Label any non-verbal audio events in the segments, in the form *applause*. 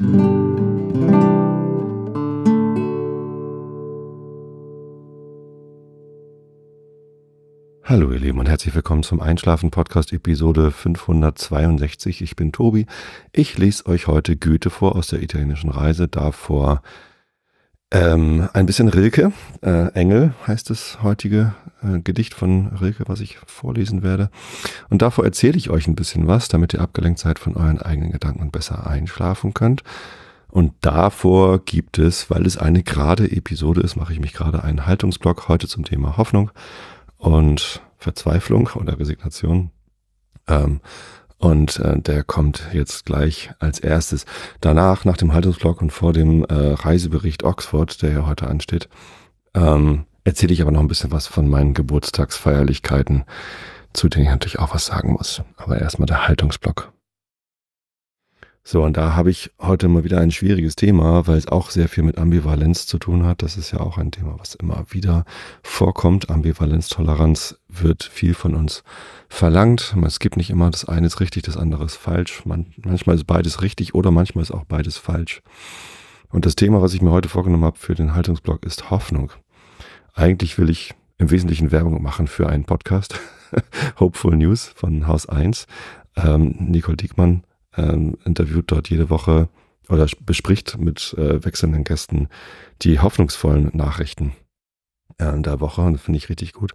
Hallo ihr Lieben und herzlich willkommen zum Einschlafen Podcast Episode 562. Ich bin Tobi. Ich lese euch heute Goethe vor aus der italienischen Reise. Davor ähm, ein bisschen Rilke. Äh, Engel heißt das heutige äh, Gedicht von Rilke, was ich vorlesen werde. Und davor erzähle ich euch ein bisschen was, damit ihr abgelenkt seid von euren eigenen Gedanken und besser einschlafen könnt. Und davor gibt es, weil es eine gerade Episode ist, mache ich mich gerade einen Haltungsblock heute zum Thema Hoffnung und Verzweiflung oder Resignation. Ähm, und äh, der kommt jetzt gleich als erstes. Danach, nach dem Haltungsblock und vor dem äh, Reisebericht Oxford, der ja heute ansteht, ähm, erzähle ich aber noch ein bisschen was von meinen Geburtstagsfeierlichkeiten, zu denen ich natürlich auch was sagen muss. Aber erstmal der Haltungsblock. So, und da habe ich heute mal wieder ein schwieriges Thema, weil es auch sehr viel mit Ambivalenz zu tun hat. Das ist ja auch ein Thema, was immer wieder vorkommt. Ambivalenztoleranz wird viel von uns verlangt. Es gibt nicht immer das eine ist richtig, das andere ist falsch. Man, manchmal ist beides richtig oder manchmal ist auch beides falsch. Und das Thema, was ich mir heute vorgenommen habe für den Haltungsblock, ist Hoffnung. Eigentlich will ich im Wesentlichen Werbung machen für einen Podcast, *laughs* Hopeful News von Haus 1. Ähm, Nicole Diekmann ähm, interviewt dort jede Woche oder bespricht mit äh, wechselnden Gästen die hoffnungsvollen Nachrichten äh, der Woche und das finde ich richtig gut.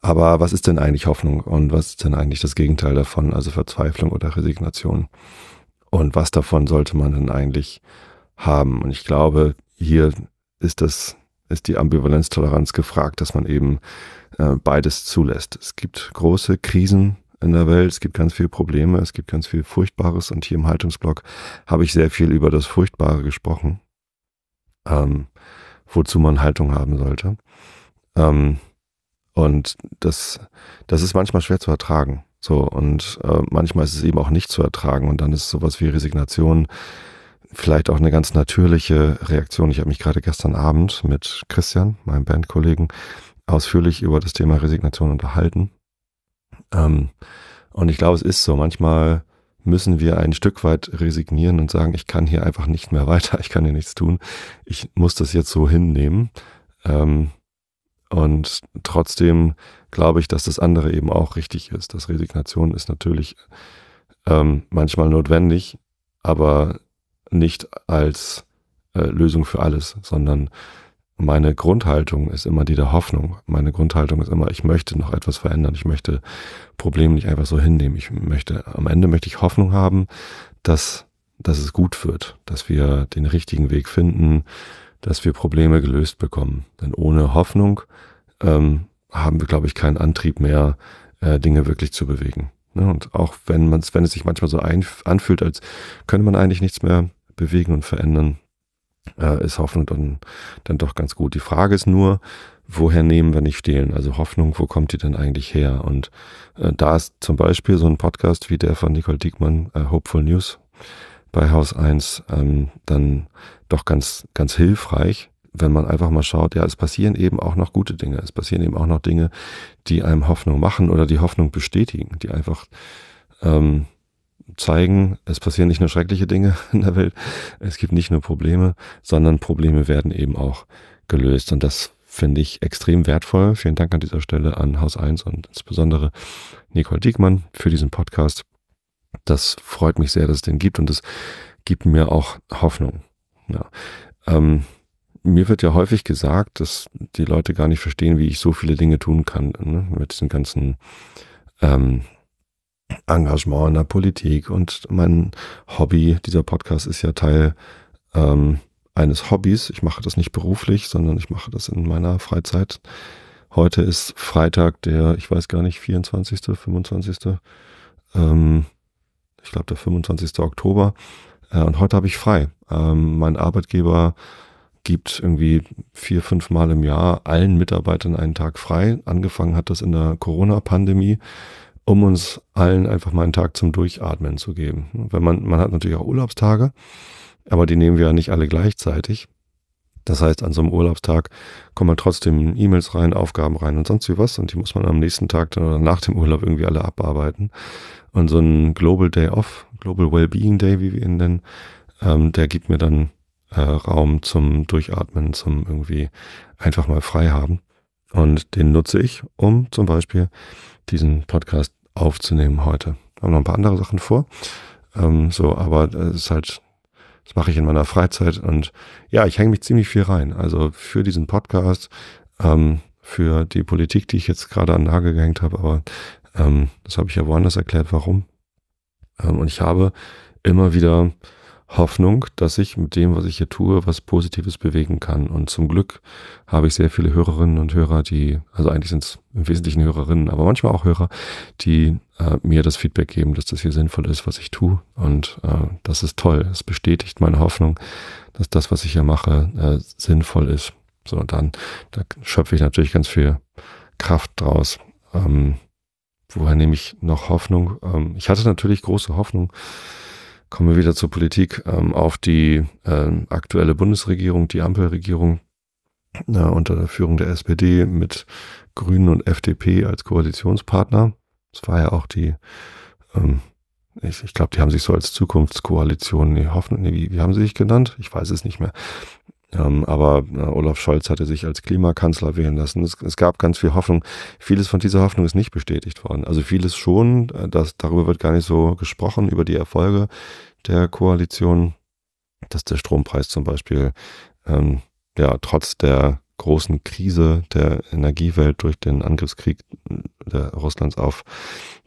Aber was ist denn eigentlich Hoffnung und was ist denn eigentlich das Gegenteil davon, also Verzweiflung oder Resignation? Und was davon sollte man denn eigentlich haben? Und ich glaube, hier ist das, ist die Ambivalenztoleranz gefragt, dass man eben äh, beides zulässt. Es gibt große Krisen in der Welt. Es gibt ganz viele Probleme, es gibt ganz viel Furchtbares und hier im Haltungsblock habe ich sehr viel über das Furchtbare gesprochen, ähm, wozu man Haltung haben sollte. Ähm, und das, das ist manchmal schwer zu ertragen. So, und äh, manchmal ist es eben auch nicht zu ertragen. Und dann ist sowas wie Resignation vielleicht auch eine ganz natürliche Reaktion. Ich habe mich gerade gestern Abend mit Christian, meinem Bandkollegen, ausführlich über das Thema Resignation unterhalten. Ähm, und ich glaube, es ist so. Manchmal müssen wir ein Stück weit resignieren und sagen, ich kann hier einfach nicht mehr *laughs* weiter, ich kann hier nichts tun. Ich muss das jetzt so hinnehmen. Ähm, und trotzdem glaube ich, dass das andere eben auch richtig ist. Das Resignation ist natürlich ähm, manchmal notwendig, aber nicht als äh, Lösung für alles, sondern meine Grundhaltung ist immer die der Hoffnung. Meine Grundhaltung ist immer, ich möchte noch etwas verändern. Ich möchte Probleme nicht einfach so hinnehmen. Ich möchte, am Ende möchte ich Hoffnung haben, dass, dass es gut wird, dass wir den richtigen Weg finden, dass wir Probleme gelöst bekommen. Denn ohne Hoffnung ähm, haben wir, glaube ich, keinen Antrieb mehr, äh, Dinge wirklich zu bewegen. Ne? Und auch wenn man wenn es sich manchmal so ein, anfühlt, als könnte man eigentlich nichts mehr bewegen und verändern, äh, ist Hoffnung dann, dann doch ganz gut. Die Frage ist nur, woher nehmen wir nicht stehlen? Also Hoffnung, wo kommt die denn eigentlich her? Und äh, da ist zum Beispiel so ein Podcast wie der von Nicole Diekmann, äh, Hopeful News bei Haus 1, ähm, dann doch ganz, ganz hilfreich, wenn man einfach mal schaut, ja, es passieren eben auch noch gute Dinge. Es passieren eben auch noch Dinge, die einem Hoffnung machen oder die Hoffnung bestätigen, die einfach ähm, zeigen, es passieren nicht nur schreckliche Dinge *laughs* in der Welt, es gibt nicht nur Probleme, sondern Probleme werden eben auch gelöst. Und das finde ich extrem wertvoll. Vielen Dank an dieser Stelle an Haus 1 und insbesondere Nicole Diekmann für diesen Podcast. Das freut mich sehr, dass es den gibt und es gibt mir auch Hoffnung. Ja. Ähm, mir wird ja häufig gesagt, dass die Leute gar nicht verstehen, wie ich so viele Dinge tun kann, ne? mit diesen ganzen ähm, Engagement in der Politik und mein Hobby, dieser Podcast ist ja Teil ähm, eines Hobbys. Ich mache das nicht beruflich, sondern ich mache das in meiner Freizeit. Heute ist Freitag, der, ich weiß gar nicht, 24., 25. Ähm, ich glaube, der 25. Oktober. Äh, und heute habe ich frei. Ähm, mein Arbeitgeber gibt irgendwie vier, fünf Mal im Jahr allen Mitarbeitern einen Tag frei. Angefangen hat das in der Corona-Pandemie um uns allen einfach mal einen Tag zum Durchatmen zu geben. Wenn man, man hat natürlich auch Urlaubstage, aber die nehmen wir ja nicht alle gleichzeitig. Das heißt, an so einem Urlaubstag kommen halt trotzdem E-Mails rein, Aufgaben rein und sonst wie was und die muss man am nächsten Tag dann oder nach dem Urlaub irgendwie alle abarbeiten. Und so ein Global Day Off, Global Wellbeing Day, wie wir ihn nennen, ähm, der gibt mir dann äh, Raum zum Durchatmen, zum irgendwie einfach mal frei haben. Und den nutze ich, um zum Beispiel diesen Podcast aufzunehmen heute. Haben noch ein paar andere Sachen vor. Ähm, so, aber es ist halt, das mache ich in meiner Freizeit und ja, ich hänge mich ziemlich viel rein. Also für diesen Podcast, ähm, für die Politik, die ich jetzt gerade an Nagel gehängt habe, aber ähm, das habe ich ja woanders erklärt, warum. Ähm, und ich habe immer wieder Hoffnung, dass ich mit dem, was ich hier tue, was Positives bewegen kann. Und zum Glück habe ich sehr viele Hörerinnen und Hörer, die, also eigentlich sind es im Wesentlichen Hörerinnen, aber manchmal auch Hörer, die äh, mir das Feedback geben, dass das hier sinnvoll ist, was ich tue. Und äh, das ist toll. Es bestätigt meine Hoffnung, dass das, was ich hier mache, äh, sinnvoll ist. So, dann, da schöpfe ich natürlich ganz viel Kraft draus. Ähm, woher nehme ich noch Hoffnung? Ähm, ich hatte natürlich große Hoffnung, Kommen wir wieder zur Politik, ähm, auf die äh, aktuelle Bundesregierung, die Ampelregierung äh, unter der Führung der SPD mit Grünen und FDP als Koalitionspartner. Das war ja auch die, ähm, ich, ich glaube, die haben sich so als Zukunftskoalition, nee, hoffen, nee, wie, wie haben sie sich genannt? Ich weiß es nicht mehr. Ähm, aber äh, Olaf Scholz hatte sich als Klimakanzler wählen lassen. Es, es, gab ganz viel Hoffnung. Vieles von dieser Hoffnung ist nicht bestätigt worden. Also vieles schon, äh, das, darüber wird gar nicht so gesprochen, über die Erfolge der Koalition, dass der Strompreis zum Beispiel ähm, ja trotz der großen Krise der Energiewelt durch den Angriffskrieg der Russlands auf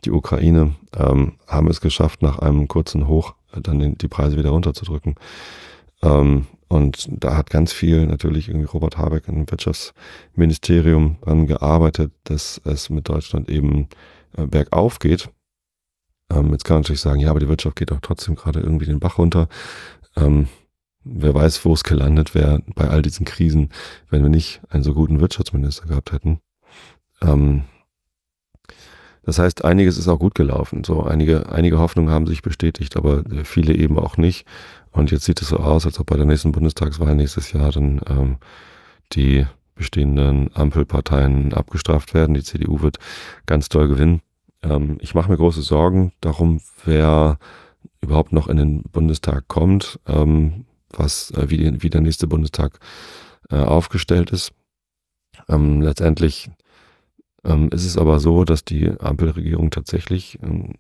die Ukraine ähm, haben es geschafft, nach einem kurzen Hoch äh, dann die Preise wieder runterzudrücken. Ähm, und da hat ganz viel natürlich irgendwie Robert Habeck im Wirtschaftsministerium dran gearbeitet, dass es mit Deutschland eben äh, bergauf geht. Ähm, jetzt kann man natürlich sagen, ja, aber die Wirtschaft geht auch trotzdem gerade irgendwie den Bach runter. Ähm, wer weiß, wo es gelandet wäre bei all diesen Krisen, wenn wir nicht einen so guten Wirtschaftsminister gehabt hätten. Ähm, das heißt, einiges ist auch gut gelaufen. So einige, einige Hoffnungen haben sich bestätigt, aber viele eben auch nicht. Und jetzt sieht es so aus, als ob bei der nächsten Bundestagswahl nächstes Jahr dann ähm, die bestehenden Ampelparteien abgestraft werden. Die CDU wird ganz doll gewinnen. Ähm, ich mache mir große Sorgen darum, wer überhaupt noch in den Bundestag kommt, ähm, was äh, wie, wie der nächste Bundestag äh, aufgestellt ist. Ähm, letztendlich ähm, ist es aber so, dass die Ampelregierung tatsächlich ähm,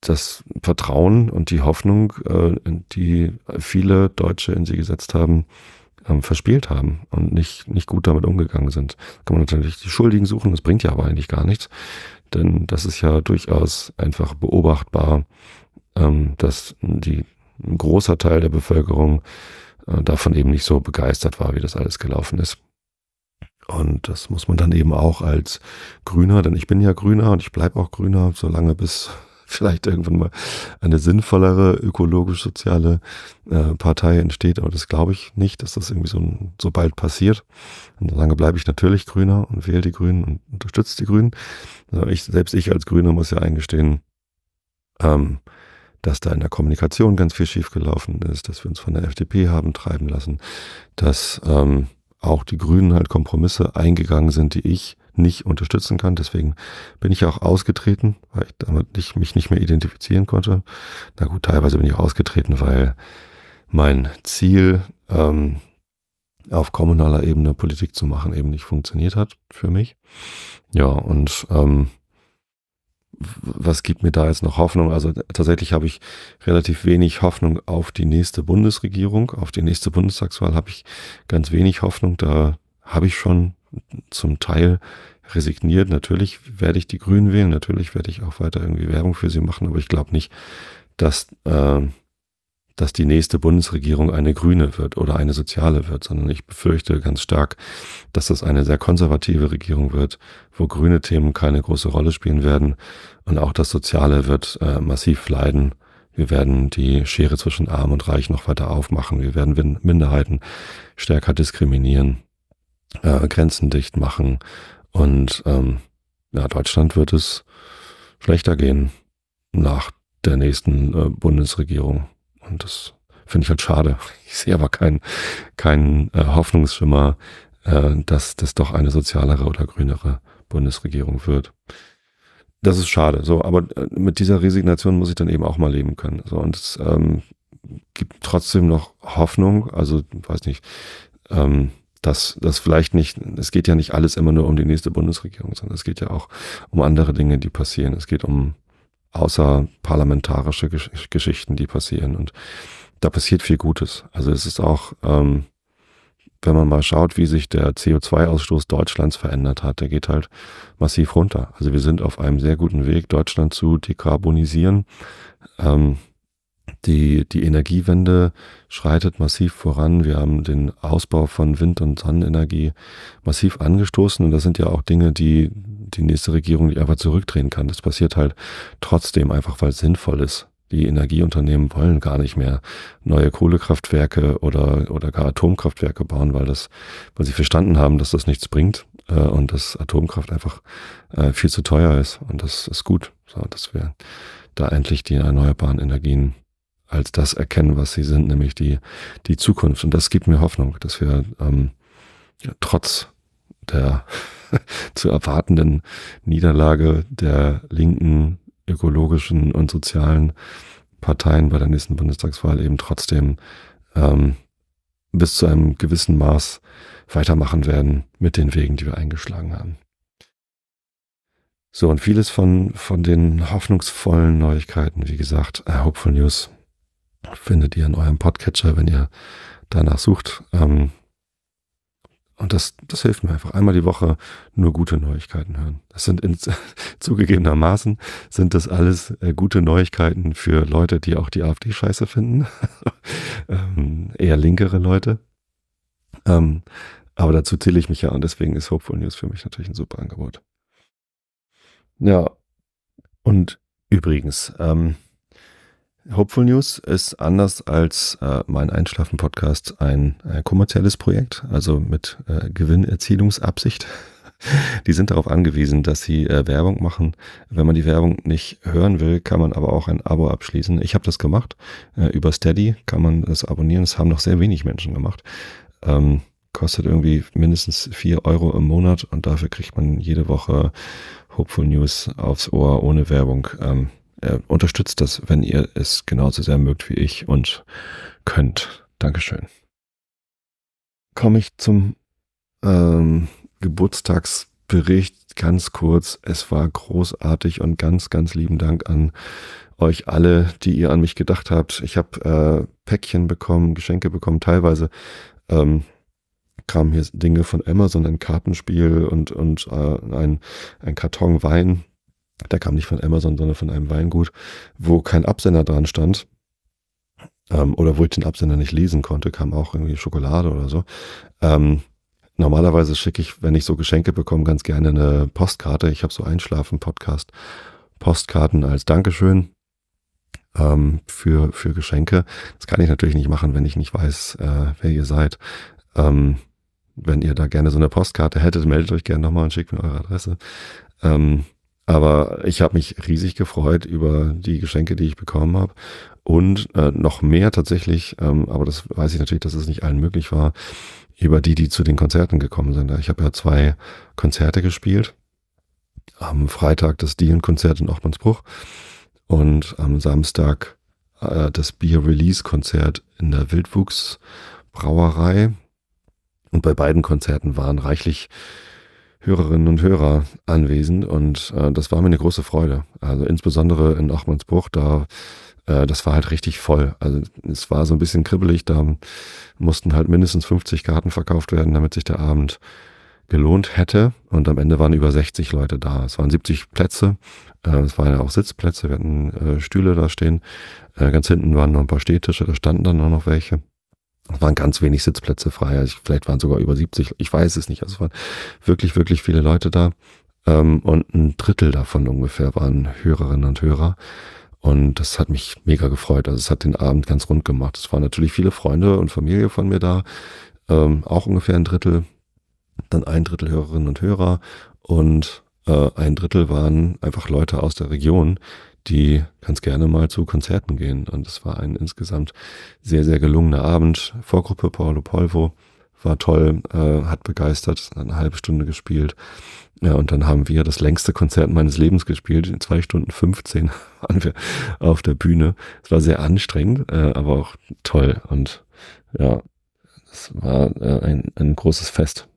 das Vertrauen und die Hoffnung, äh, die viele Deutsche in sie gesetzt haben, ähm, verspielt haben und nicht, nicht gut damit umgegangen sind. Kann man natürlich die Schuldigen suchen, das bringt ja aber eigentlich gar nichts, denn das ist ja durchaus einfach beobachtbar, ähm, dass die, ein großer Teil der Bevölkerung äh, davon eben nicht so begeistert war, wie das alles gelaufen ist. Und das muss man dann eben auch als Grüner, denn ich bin ja Grüner und ich bleibe auch Grüner, solange bis *laughs* vielleicht irgendwann mal eine sinnvollere ökologisch-soziale äh, Partei entsteht. Aber das glaube ich nicht, dass das irgendwie so, so bald passiert. Und solange bleibe ich natürlich Grüner und wähle die Grünen und unterstütze die Grünen. Also ich, selbst ich als Grüner muss ja eingestehen, ähm, dass da in der Kommunikation ganz viel schiefgelaufen ist, dass wir uns von der FDP haben treiben lassen, dass ähm, auch die Grünen halt Kompromisse eingegangen sind, die ich nicht unterstützen kann. Deswegen bin ich auch ausgetreten, weil ich damit nicht, mich nicht mehr identifizieren konnte. Na gut, teilweise bin ich auch ausgetreten, weil mein Ziel, ähm, auf kommunaler Ebene Politik zu machen, eben nicht funktioniert hat für mich. Ja, und ähm, was gibt mir da jetzt noch Hoffnung? Also tatsächlich habe ich relativ wenig Hoffnung auf die nächste Bundesregierung, auf die nächste Bundestagswahl habe ich ganz wenig Hoffnung. Da habe ich schon zum Teil resigniert. Natürlich werde ich die Grünen wählen, natürlich werde ich auch weiter irgendwie Werbung für sie machen, aber ich glaube nicht, dass, äh, dass die nächste Bundesregierung eine grüne wird oder eine soziale wird, sondern ich befürchte ganz stark, dass das eine sehr konservative Regierung wird, wo grüne Themen keine große Rolle spielen werden und auch das Soziale wird äh, massiv leiden. Wir werden die Schere zwischen Arm und Reich noch weiter aufmachen. Wir werden Minderheiten stärker diskriminieren äh, Grenzen dicht machen. Und ähm, ja, Deutschland wird es schlechter gehen nach der nächsten äh, Bundesregierung. Und das finde ich halt schade. *laughs* Ich sehe aber keinen kein, äh, Hoffnungsschimmer, äh, dass das doch eine sozialere oder grünere Bundesregierung wird. Das ist schade. So, aber äh, mit dieser Resignation muss ich dann eben auch mal leben können. So, und das, ähm, gibt trotzdem noch Hoffnung. Also, weiß nicht, ähm, dass das vielleicht nicht, es geht ja nicht alles immer nur um die nächste Bundesregierung, sondern es geht ja auch um andere Dinge, die passieren. Es geht um außerparlamentarische Gesch Geschichten, die passieren. Und da passiert viel Gutes. Also es ist auch, ähm, wenn man mal schaut, wie sich der CO2-Ausstoß Deutschlands verändert hat, der geht halt massiv runter. Also wir sind auf einem sehr guten Weg, Deutschland zu dekarbonisieren. Ähm, die, die Energiewende schreitet massiv voran. Wir haben den Ausbau von Wind- und Sonnenenergie massiv angestoßen. Und das sind ja auch Dinge, die die nächste Regierung nicht einfach zurückdrehen kann. Das passiert halt trotzdem einfach, weil es sinnvoll ist. Die Energieunternehmen wollen gar nicht mehr neue Kohlekraftwerke oder, oder gar Atomkraftwerke bauen, weil das, weil sie verstanden haben, dass das nichts bringt äh, und dass Atomkraft einfach äh, viel zu teuer ist. Und das ist gut, so, dass wir da endlich die erneuerbaren Energien als das erkennen, was sie sind, nämlich die, die Zukunft. Und das gibt mir Hoffnung, dass wir ähm, ja, trotz der *laughs* zu erwartenden Niederlage der linken ökologischen und sozialen Parteien bei der nächsten Bundestagswahl eben trotzdem ähm, bis zu einem gewissen Maß weitermachen werden mit den Wegen, die wir eingeschlagen haben. So, und vieles von, von den hoffnungsvollen Neuigkeiten, wie gesagt, äh, Hopeful News, findet ihr in eurem Podcatcher, wenn ihr danach sucht. Ähm, und das, das hilft mir einfach. Einmal die Woche nur gute Neuigkeiten hören. Das sind in, *laughs* zugegebenermaßen sind das alles äh, gute Neuigkeiten für Leute, die auch die AfD scheiße finden. *laughs* ähm, eher linkere Leute. Ähm, aber dazu zähle ich mich ja und deswegen ist Hopeful News für mich natürlich ein super Angebot. Ja. Und übrigens, ähm, Hopeful News ist anders als äh, mein Einschlafen-Podcast ein äh, kommerzielles Projekt, also mit äh, Gewinnerzielungsabsicht. *laughs* Die sind darauf angewiesen, dass sie äh, Werbung machen. Wenn man die Werbung nicht hören will, kann man aber auch ein Abo abschließen. Ich habe das gemacht. Äh, über Steady kann man das abonnieren. Das haben noch sehr wenig Menschen gemacht. Ähm, kostet irgendwie mindestens vier Euro im Monat und dafür kriegt man jede Woche Hopeful News aufs Ohr ohne Werbung. Ähm, äh, unterstützt das, wenn ihr es genauso sehr mögt wie ich und könnt. Dankeschön. Komme ich zum ähm, Geburtstagsbericht ganz kurz. Es war großartig und ganz, ganz lieben Dank an euch alle, die ihr an mich gedacht habt. Ich habe äh, Päckchen bekommen, Geschenke bekommen, teilweise ähm, kamen hier Dinge von Amazon, ein Kartenspiel und, und äh, ein, ein Karton Wein der kam nicht von Amazon, sondern von einem Weingut, wo kein Absender dran stand. Ähm, oder wo ich den Absender nicht lesen konnte, kam auch irgendwie Schokolade oder so. Ähm, normalerweise schicke ich, wenn ich so Geschenke bekomme, ganz gerne eine Postkarte. Ich habe so Einschlafen-Podcast, Postkarten als Dankeschön ähm, für, für Geschenke. Das kann ich natürlich nicht machen, wenn ich nicht weiß, äh, wer ihr seid. Ähm, wenn ihr da gerne so eine Postkarte hättet, meldet euch gerne nochmal und schickt mir eure Adresse. Ähm, aber ich habe mich riesig gefreut über die Geschenke, die ich bekommen habe. Und äh, noch mehr tatsächlich, ähm, aber das weiß ich natürlich, dass es nicht allen möglich war, über die, die zu den Konzerten gekommen sind. Ich habe ja zwei Konzerte gespielt. Am Freitag das Dielen-Konzert in Ochtmannsbruch und am Samstag äh, das Bier-Release-Konzert in der Wildwuchs Brauerei. Und bei beiden Konzerten waren reichlich Hörerinnen und Hörer anwesend und äh, das war mir eine große Freude. Also insbesondere in Achmannsbruch, da äh, das war halt richtig voll. Also es war so ein bisschen kribbelig, da mussten halt mindestens 50 Karten verkauft werden, damit sich der Abend gelohnt hätte. Und am Ende waren über 60 Leute da. Es waren 70 Plätze. Äh, es waren ja auch Sitzplätze. Wir hatten äh, Stühle da stehen. Äh, ganz hinten waren noch ein paar Stehtische. Da standen dann auch noch welche. Es waren ganz wenig Sitzplätze frei. Also vielleicht waren sogar über 70. Ich weiß es nicht. Also es waren wirklich, wirklich viele Leute da. Ähm, und ein Drittel davon ungefähr waren Hörerinnen und Hörer. Und das hat mich mega gefreut. Also es hat den Abend ganz rund gemacht. Es waren natürlich viele Freunde und Familie von mir da. Ähm, auch ungefähr ein Drittel. Dann ein Drittel Hörerinnen und Hörer. Und äh, ein Drittel waren einfach Leute aus der Region, die ganz gerne mal zu Konzerten gehen. Und es war ein insgesamt sehr, sehr gelungener Abend. Vorgruppe Paolo Polvo war toll, äh, hat begeistert, eine halbe Stunde gespielt. Ja, und dann haben wir das längste Konzert meines Lebens gespielt. In zwei Stunden 15 *laughs* waren wir auf der Bühne. Es war sehr anstrengend, äh, aber auch toll. Und ja, es war äh, ein, ein großes Fest.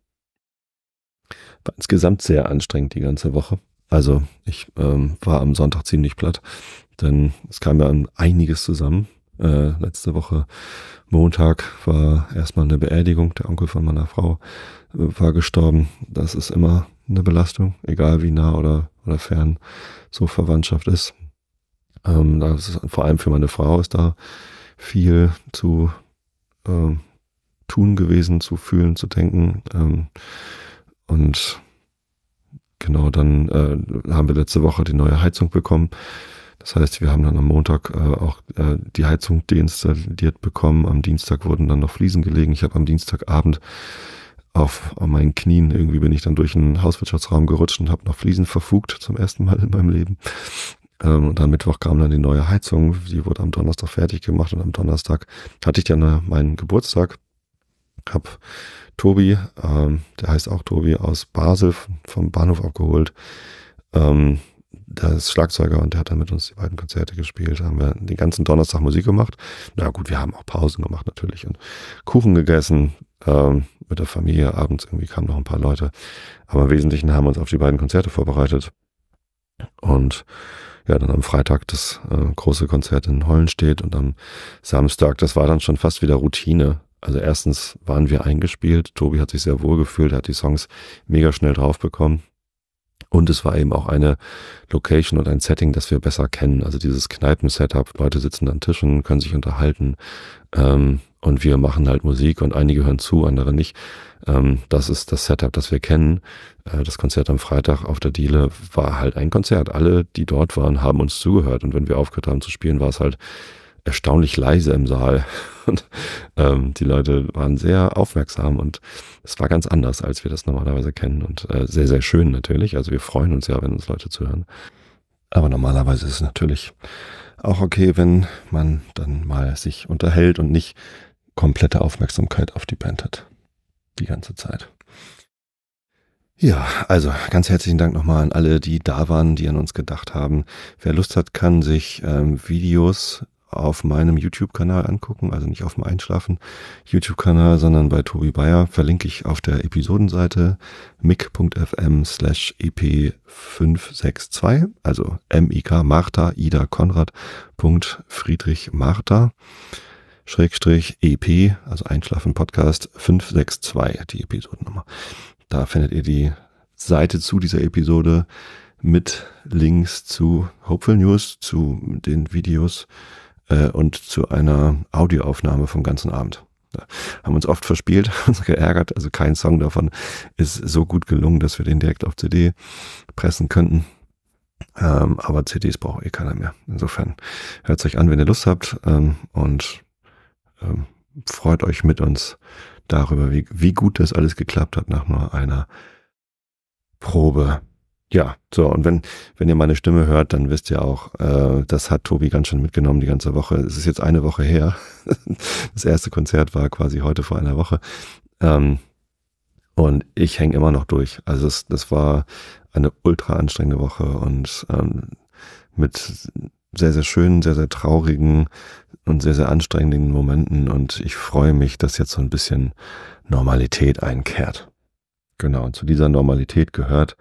War insgesamt sehr anstrengend die ganze Woche. Also ich ähm, war am Sonntag ziemlich platt, denn es kam ja einiges zusammen. Äh, letzte Woche Montag war erstmal eine Beerdigung. Der Onkel von meiner Frau äh, war gestorben. Das ist immer eine Belastung, egal wie nah oder, oder fern so Verwandtschaft ist. Ähm, das ist vor allem für meine Frau ist da viel zu äh, tun gewesen, zu fühlen, zu denken. Ähm, und genau, dann äh, haben wir letzte Woche die neue Heizung bekommen. Das heißt, wir haben dann am Montag äh, auch äh, die Heizung deinstalliert bekommen. Am Dienstag wurden dann noch Fliesen gelegen. Ich habe am Dienstagabend auf, auf meinen Knien irgendwie bin ich dann durch einen Hauswirtschaftsraum gerutscht und habe noch Fliesen verfugt zum ersten Mal in meinem Leben. Ähm, und am Mittwoch kam dann die neue Heizung. Die wurde am Donnerstag fertig gemacht und am Donnerstag hatte ich dann äh, meinen Geburtstag. Hab Tobi, ähm, der heißt auch Tobi, aus Basel vom Bahnhof abgeholt. Ähm, der ist Schlagzeuger und der hat dann mit uns die beiden Konzerte gespielt. Da haben wir den ganzen Donnerstag Musik gemacht. Na gut, wir haben auch Pausen gemacht natürlich und Kuchen gegessen ähm, mit der Familie. Abends irgendwie kamen noch ein paar Leute. Aber im Wesentlichen haben wir uns auf die beiden Konzerte vorbereitet. Und ja, dann am Freitag das äh, große Konzert in Hollenstedt und am Samstag, das war dann schon fast wieder Routine. Also erstens waren wir eingespielt. Tobi hat sich sehr wohl gefühlt, hat die Songs mega schnell drauf bekommen. Und es war eben auch eine Location und ein Setting, das wir besser kennen. Also dieses Kneipen-Setup. Leute sitzen an Tischen, können sich unterhalten. Ähm, und wir machen halt Musik und einige hören zu, andere nicht. Ähm, das ist das Setup, das wir kennen. Äh, das Konzert am Freitag auf der Diele war halt ein Konzert. Alle, die dort waren, haben uns zugehört. Und wenn wir aufgehört haben zu spielen, war es halt erstaunlich leise im Saal. *laughs* Und ähm, die Leute waren sehr aufmerksam und es war ganz anders, als wir das normalerweise kennen. Und äh, sehr, sehr schön natürlich. Also wir freuen uns ja, wenn uns Leute zuhören. Aber normalerweise ist es natürlich auch okay, wenn man dann mal sich unterhält und nicht komplette Aufmerksamkeit auf die Band hat. Die ganze Zeit. Ja, also ganz herzlichen Dank nochmal an alle, die da waren, die an uns gedacht haben. Wer Lust hat, kann sich ähm, Videos auf meinem YouTube-Kanal angucken, also nicht auf dem Einschlafen YouTube-Kanal, sondern bei Tobi Bayer, verlinke ich auf der Episodenseite mic.fm slash ep562, also mik Martha Ida Konrad Punkt Friedrich Martha Schrägstrich EP, also Einschlafen Podcast 562, die Episodennummer. Da findet ihr die Seite zu dieser Episode mit Links zu Hopeful News, zu den Videos äh, und zu einer Audioaufnahme vom ganzen Abend. Ja, haben uns oft verspielt, *laughs* uns geärgert. Also kein Song davon ist so gut gelungen, dass wir den direkt auf CD pressen könnten. Ähm, aber CDs braucht eh keiner mehr. Insofern hört es euch an, wenn ihr Lust habt ähm, und ähm, freut euch mit uns darüber, wie, wie gut das alles geklappt hat nach nur einer Probe ja, so, und wenn, wenn ihr meine Stimme hört, dann wisst ihr auch, äh, das hat Tobi ganz schön mitgenommen die ganze Woche. Es ist jetzt eine Woche her. *laughs* Das erste Konzert war quasi heute vor einer Woche. Ähm, und ich hänge immer noch durch. Also es, das war eine ultra anstrengende Woche und ähm, mit sehr, sehr schönen, sehr, sehr traurigen und sehr, sehr anstrengenden Momenten. Und ich freue mich, dass jetzt so ein bisschen Normalität einkehrt. Genau, und zu dieser Normalität gehört,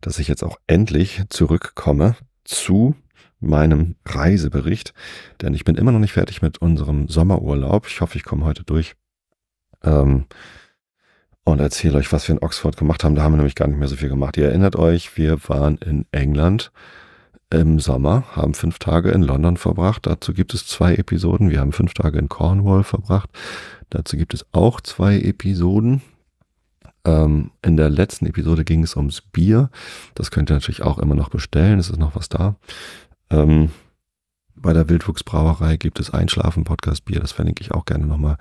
dass ich jetzt auch endlich zurückkomme zu meinem Reisebericht, denn ich bin immer noch nicht fertig mit unserem Sommerurlaub. Ich hoffe, ich komme heute durch ähm, und erzähle euch, was wir in Oxford gemacht haben. Da haben wir nämlich gar nicht mehr so viel gemacht. Ihr erinnert euch, wir waren in England im Sommer, haben fünf Tage in London verbracht. Dazu gibt es zwei Episoden. Wir haben fünf Tage in Cornwall verbracht. Dazu gibt es auch zwei Episoden. Ähm, in der letzten Episode ging es ums Bier. Das könnt ihr natürlich auch immer noch bestellen. Es ist noch was da. Ähm, bei der Wildwuchsbrauerei gibt es Einschlafen-Podcast-Bier. Das verlinke ich auch gerne nochmal.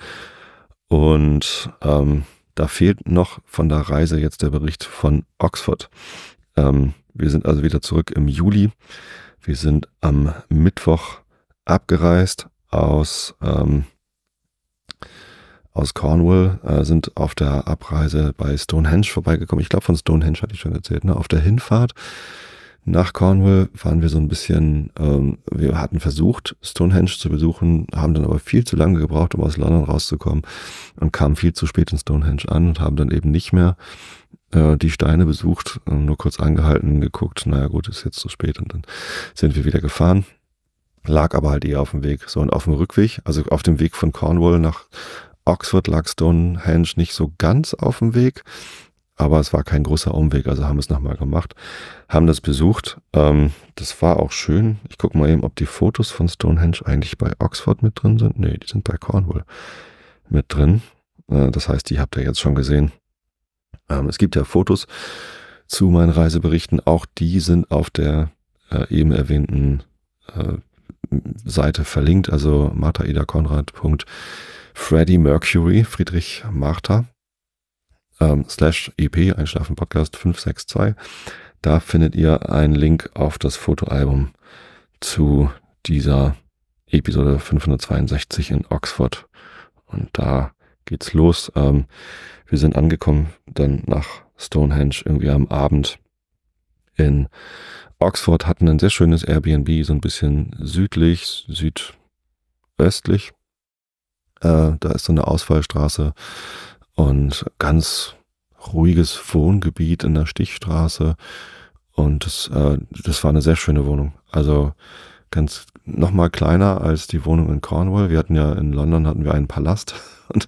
Und ähm, da fehlt noch von der Reise jetzt der Bericht von Oxford. Ähm, wir sind also wieder zurück im Juli. Wir sind am Mittwoch abgereist aus, ähm, aus Cornwall, äh, sind auf der Abreise bei Stonehenge vorbeigekommen. Ich glaube, von Stonehenge hatte ich schon erzählt. Ne? Auf der Hinfahrt nach Cornwall waren wir so ein bisschen, ähm, wir hatten versucht, Stonehenge zu besuchen, haben dann aber viel zu lange gebraucht, um aus London rauszukommen und kamen viel zu spät in Stonehenge an und haben dann eben nicht mehr äh, die Steine besucht, äh, nur kurz angehalten, geguckt, naja gut, ist jetzt zu spät und dann sind wir wieder gefahren. Lag aber halt eher auf dem Weg. So, und auf dem Rückweg, also auf dem Weg von Cornwall nach Oxford lag Stonehenge nicht so ganz auf dem Weg, aber es war kein großer Umweg, also haben wir es nochmal gemacht, haben das besucht. Ähm, das war auch schön. Ich gucke mal eben, ob die Fotos von Stonehenge eigentlich bei Oxford mit drin sind. Nee, die sind bei Cornwall mit drin. Äh, das heißt, die habt ihr jetzt schon gesehen. Ähm, es gibt ja Fotos zu meinen Reiseberichten. Auch die sind auf der äh, eben erwähnten äh, Seite verlinkt, also martha-ida-konrad.freddie Mercury, Friedrich Martha, ähm, slash EP, Einschlafen Podcast 562. Da findet ihr einen Link auf das Fotoalbum zu dieser Episode 562 in Oxford. Und da geht's los. Ähm, wir sind angekommen dann nach Stonehenge irgendwie am Abend in Oxford, hatten ein sehr schönes Airbnb, so ein bisschen südlich, südöstlich. Äh, da ist so eine Ausfallstraße und ganz ruhiges Wohngebiet in der Stichstraße. Und das, äh, das war eine sehr schöne Wohnung. Also ganz nochmal kleiner als die Wohnung in Cornwall. Wir hatten ja in London hatten wir einen Palast *laughs* und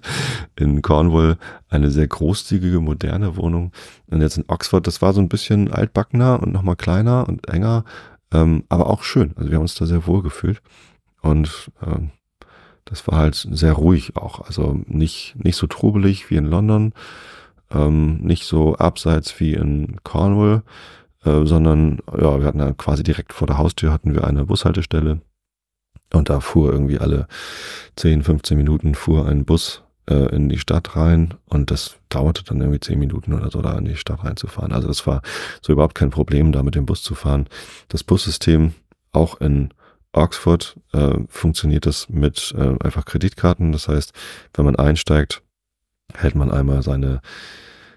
in Cornwall eine sehr großzügige, moderne Wohnung. Und jetzt in Oxford, das war so ein bisschen altbackener und nochmal kleiner und enger, ähm, aber auch schön. Also wir haben uns da sehr wohl gefühlt. Und ähm, das war halt sehr ruhig auch. Also nicht, nicht so trubelig wie in London, ähm, nicht so abseits wie in Cornwall, äh, sondern ja, wir hatten ja quasi direkt vor der Haustür hatten wir eine Bushaltestelle. Und da fuhr irgendwie alle 10, 15 Minuten fuhr ein Bus äh, in die Stadt rein und das dauerte dann irgendwie 10 Minuten oder so, da in die Stadt reinzufahren. Also das war so überhaupt kein Problem, da mit dem Bus zu fahren. Das Bussystem auch in Oxford äh, funktioniert das mit äh, einfach Kreditkarten. Das heißt, wenn man einsteigt, hält man einmal seine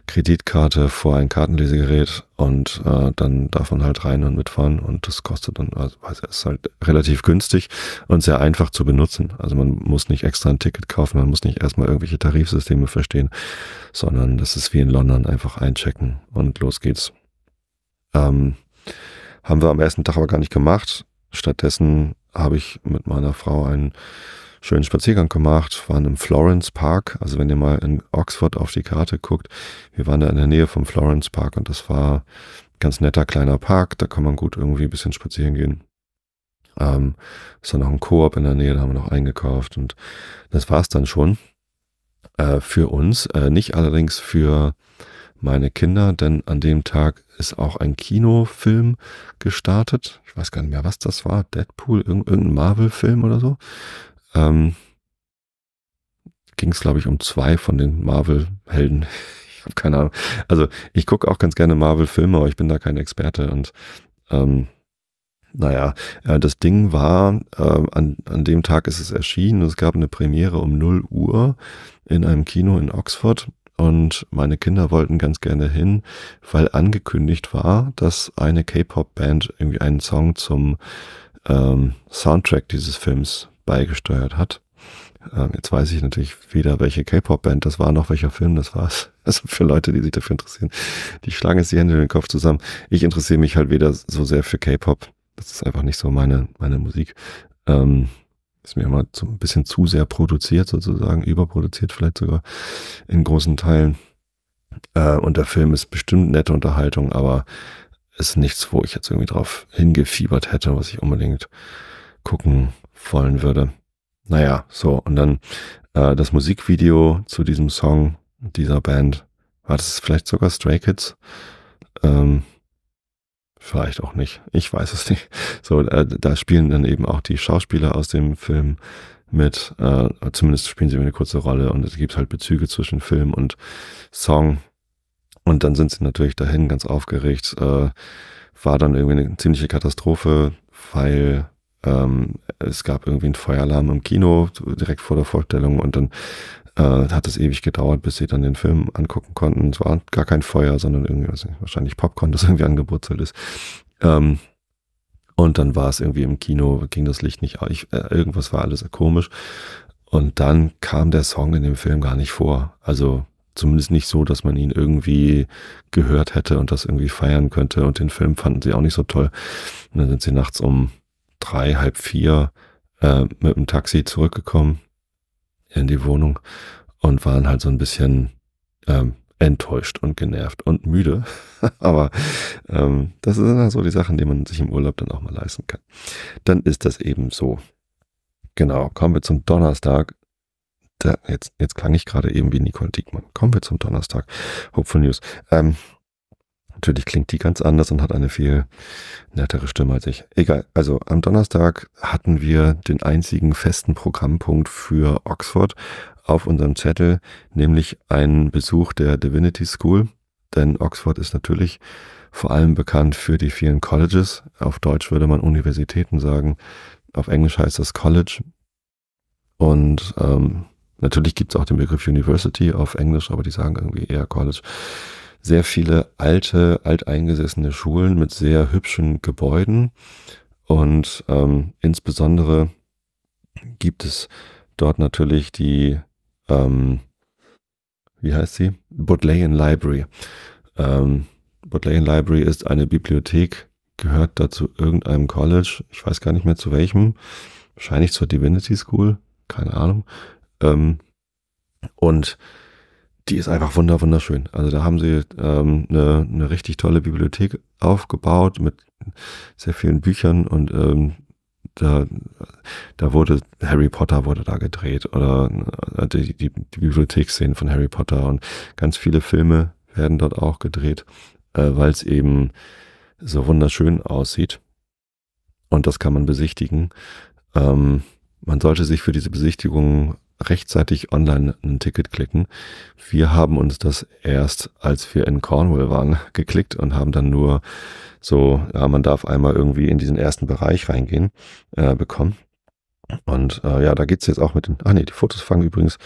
Kreditkarte vor ein Kartenlesegerät und äh, dann darf man halt rein und mitfahren und das kostet dann, also es ist halt relativ günstig und sehr einfach zu benutzen. Also man muss nicht extra ein Ticket kaufen, man muss nicht erstmal irgendwelche Tarifsysteme verstehen, sondern das ist wie in London einfach einchecken und los geht's. Ähm, haben wir am ersten Tag aber gar nicht gemacht. Stattdessen habe ich mit meiner Frau einen schönen Spaziergang gemacht, waren im Florence Park. Also wenn ihr mal in Oxford auf die Karte guckt, wir waren da in der Nähe vom Florence Park und das war ein ganz netter kleiner Park. Da kann man gut irgendwie ein bisschen spazieren gehen. Ähm, ist dann noch ein Koop in der Nähe, da haben wir noch eingekauft und das war's dann schon äh, für uns. Äh, nicht allerdings für meine Kinder, denn an dem Tag ist auch ein Kinofilm gestartet. Ich weiß gar nicht mehr, was das war. Deadpool, irgendein Marvel-Film oder so. Ähm, Ging es, glaube ich, um zwei von den Marvel-Helden. *laughs* Ich habe keine Ahnung. Also ich gucke auch ganz gerne Marvel-Filme, aber ich bin da kein Experte. Und ähm, naja, äh, das Ding war, äh, an, an dem Tag ist es erschienen. Es gab eine Premiere um 0 Uhr in einem Kino in Oxford und meine Kinder wollten ganz gerne hin, weil angekündigt war, dass eine K-Pop-Band irgendwie einen Song zum ähm, Soundtrack dieses Films beigesteuert hat. Ähm, jetzt weiß ich natürlich weder, welche K-Pop-Band das war, noch welcher Film das war. *laughs* Also für Leute, die sich dafür interessieren, die schlagen jetzt die Hände in den Kopf zusammen. Ich interessiere mich halt weder so sehr für K-Pop. Das ist einfach nicht so meine, meine Musik. Ähm, ist mir immer so ein bisschen zu sehr produziert sozusagen, überproduziert vielleicht sogar in großen Teilen. Äh, und der Film ist bestimmt nette Unterhaltung, aber ist nichts, wo ich jetzt irgendwie drauf hingefiebert hätte, was ich unbedingt gucken wollen würde. Naja, so, und dann äh, das Musikvideo zu diesem Song dieser Band, war das vielleicht sogar Stray Kids? Ähm, Vielleicht auch nicht. Ich weiß es nicht. So, äh, da spielen dann eben auch die Schauspieler aus dem Film mit. Äh, zumindest spielen sie eine kurze Rolle und es gibt halt Bezüge zwischen Film und Song. Und dann sind sie natürlich dahin ganz aufgeregt. Äh, war dann irgendwie eine ziemliche Katastrophe, weil ähm, es gab irgendwie einen Feueralarm im Kino direkt vor der Vorstellung und dann äh, hat es ewig gedauert, bis sie dann den Film angucken konnten. Es war gar kein Feuer, sondern irgendwie, was nicht, wahrscheinlich Popcorn, das *laughs* irgendwie angebrutzelt ist. Ähm, und dann war es irgendwie im Kino, ging das Licht nicht aus. Äh, irgendwas war alles komisch. Und dann kam der Song in dem Film gar nicht vor. Also zumindest nicht so, dass man ihn irgendwie gehört hätte und das irgendwie feiern könnte. Und den Film fanden sie auch nicht so toll. Und dann sind sie nachts um drei, halb vier äh, mit dem Taxi zurückgekommen in die Wohnung und waren halt so ein bisschen ähm, enttäuscht und genervt und müde. *laughs* Aber ähm, das sind dann so die Sachen, die man sich im Urlaub dann auch mal leisten kann. Dann ist das eben so. Genau, kommen wir zum Donnerstag. Da, jetzt, jetzt klang ich gerade eben wie Nicole Diekmann. Kommen wir zum Donnerstag. Hopeful News. Ähm, natürlich klingt die ganz anders und hat eine viel nettere Stimme als ich. Egal, also am Donnerstag hatten wir den einzigen festen Programmpunkt für Oxford auf unserem Zettel, nämlich einen Besuch der Divinity School. Denn Oxford ist natürlich vor allem bekannt für die vielen Colleges. Auf Deutsch würde man Universitäten sagen. Auf Englisch heißt das College. Und ähm, natürlich gibt es auch den Begriff University auf Englisch, aber die sagen irgendwie eher College. Sehr viele alte, alteingesessene Schulen mit sehr hübschen Gebäuden. Und ähm, insbesondere gibt es dort natürlich die ähm, wie heißt sie? Bodleian Library. Ähm, Bodleian Library ist eine Bibliothek, gehört dazu irgendeinem College. Ich weiß gar nicht mehr zu welchem. Wahrscheinlich zur Divinity School. Keine Ahnung. Ähm, und die ist einfach wunder wunderschön. Also da haben sie ähm, eine, eine richtig tolle Bibliothek aufgebaut mit sehr vielen Büchern und ähm, da, da wurde Harry Potter wurde da gedreht oder äh, die, die, die Bibliotheksszenen von Harry Potter und ganz viele Filme werden dort auch gedreht, äh, weil es eben so wunderschön aussieht. Und das kann man besichtigen. Ähm, man sollte sich für diese Besichtigung rechtzeitig online ein Ticket klicken. Wir haben uns das erst, als wir in Cornwall waren, *laughs* geklickt und haben dann nur so, ja, man darf einmal irgendwie in diesen ersten Bereich reingehen, äh, bekommen. Und äh, ja, da geht's jetzt auch mit den, ah nee, die Fotos fangen übrigens,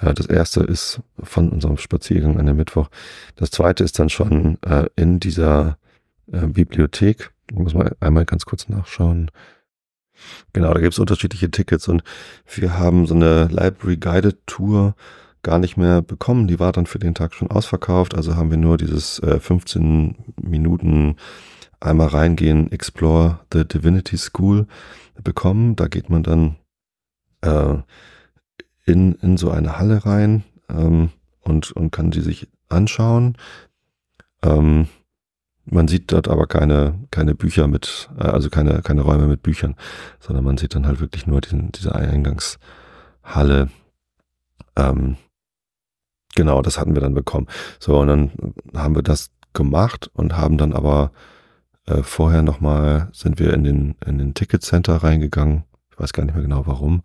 äh, das erste ist von unserem Spaziergang an dem Mittwoch. Das zweite ist dann schon äh, in dieser äh, Bibliothek. Ich muss mal einmal ganz kurz nachschauen. Genau, da gibt's unterschiedliche Tickets und wir haben so eine Library Guided Tour gar nicht mehr bekommen. Die war dann für den Tag schon ausverkauft. Also haben wir nur dieses äh, 15 Minuten einmal reingehen, Explore the Divinity School bekommen. Da geht man dann äh, in, in so eine Halle rein ähm, und, und kann die sich anschauen. Ähm, man sieht dort aber keine, keine Bücher mit, äh, also keine, keine Räume mit Büchern, sondern man sieht dann halt wirklich nur diesen, diese Eingangshalle. Ähm, genau, das hatten wir dann bekommen. So, und dann haben wir das gemacht und haben dann aber äh, vorher nochmal, sind wir in den, in den Ticket Center reingegangen. Ich weiß gar nicht mehr genau warum.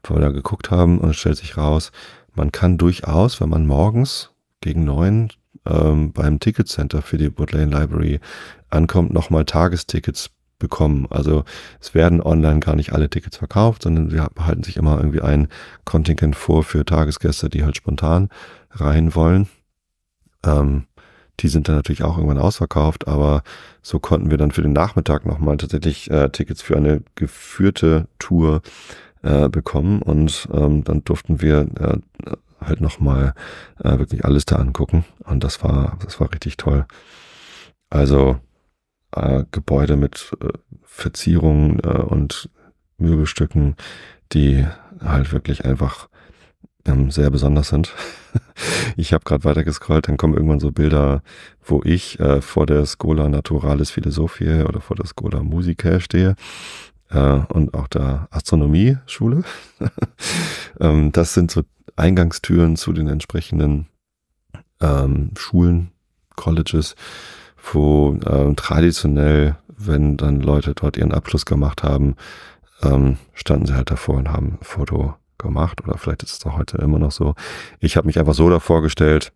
Bevor wir da geguckt haben und es stellt sich raus, man kann durchaus, wenn man morgens gegen neun ähm, beim Ticketcenter für die Bodleian Library ankommt, nochmal Tagestickets bekommen. Also es werden online gar nicht alle Tickets verkauft, sondern sie behalten sich immer irgendwie ein Kontingent vor für Tagesgäste, die halt spontan rein wollen. Ähm, die sind dann natürlich auch irgendwann ausverkauft, aber so konnten wir dann für den Nachmittag nochmal tatsächlich äh, Tickets für eine geführte Tour äh, bekommen und ähm, dann durften wir äh, halt nochmal äh, wirklich alles da angucken. Und das war, das war richtig toll. Also äh, Gebäude mit äh, Verzierungen äh, und Möbelstücken, die halt wirklich einfach ähm, sehr besonders sind. *laughs* ich habe gerade weiter gescrollt, dann kommen irgendwann so Bilder, wo ich äh, vor der Schola Naturalis Philosophiae oder vor der Schola Musicae stehe äh, und auch der Astronomie-Schule. *laughs* ähm, das sind so Eingangstüren zu den entsprechenden ähm, Schulen, Colleges, wo ähm, traditionell, wenn dann Leute dort ihren Abschluss gemacht haben, ähm, standen sie halt davor und haben ein Foto gemacht oder vielleicht ist es auch heute immer noch so. Ich habe mich einfach so davor gestellt,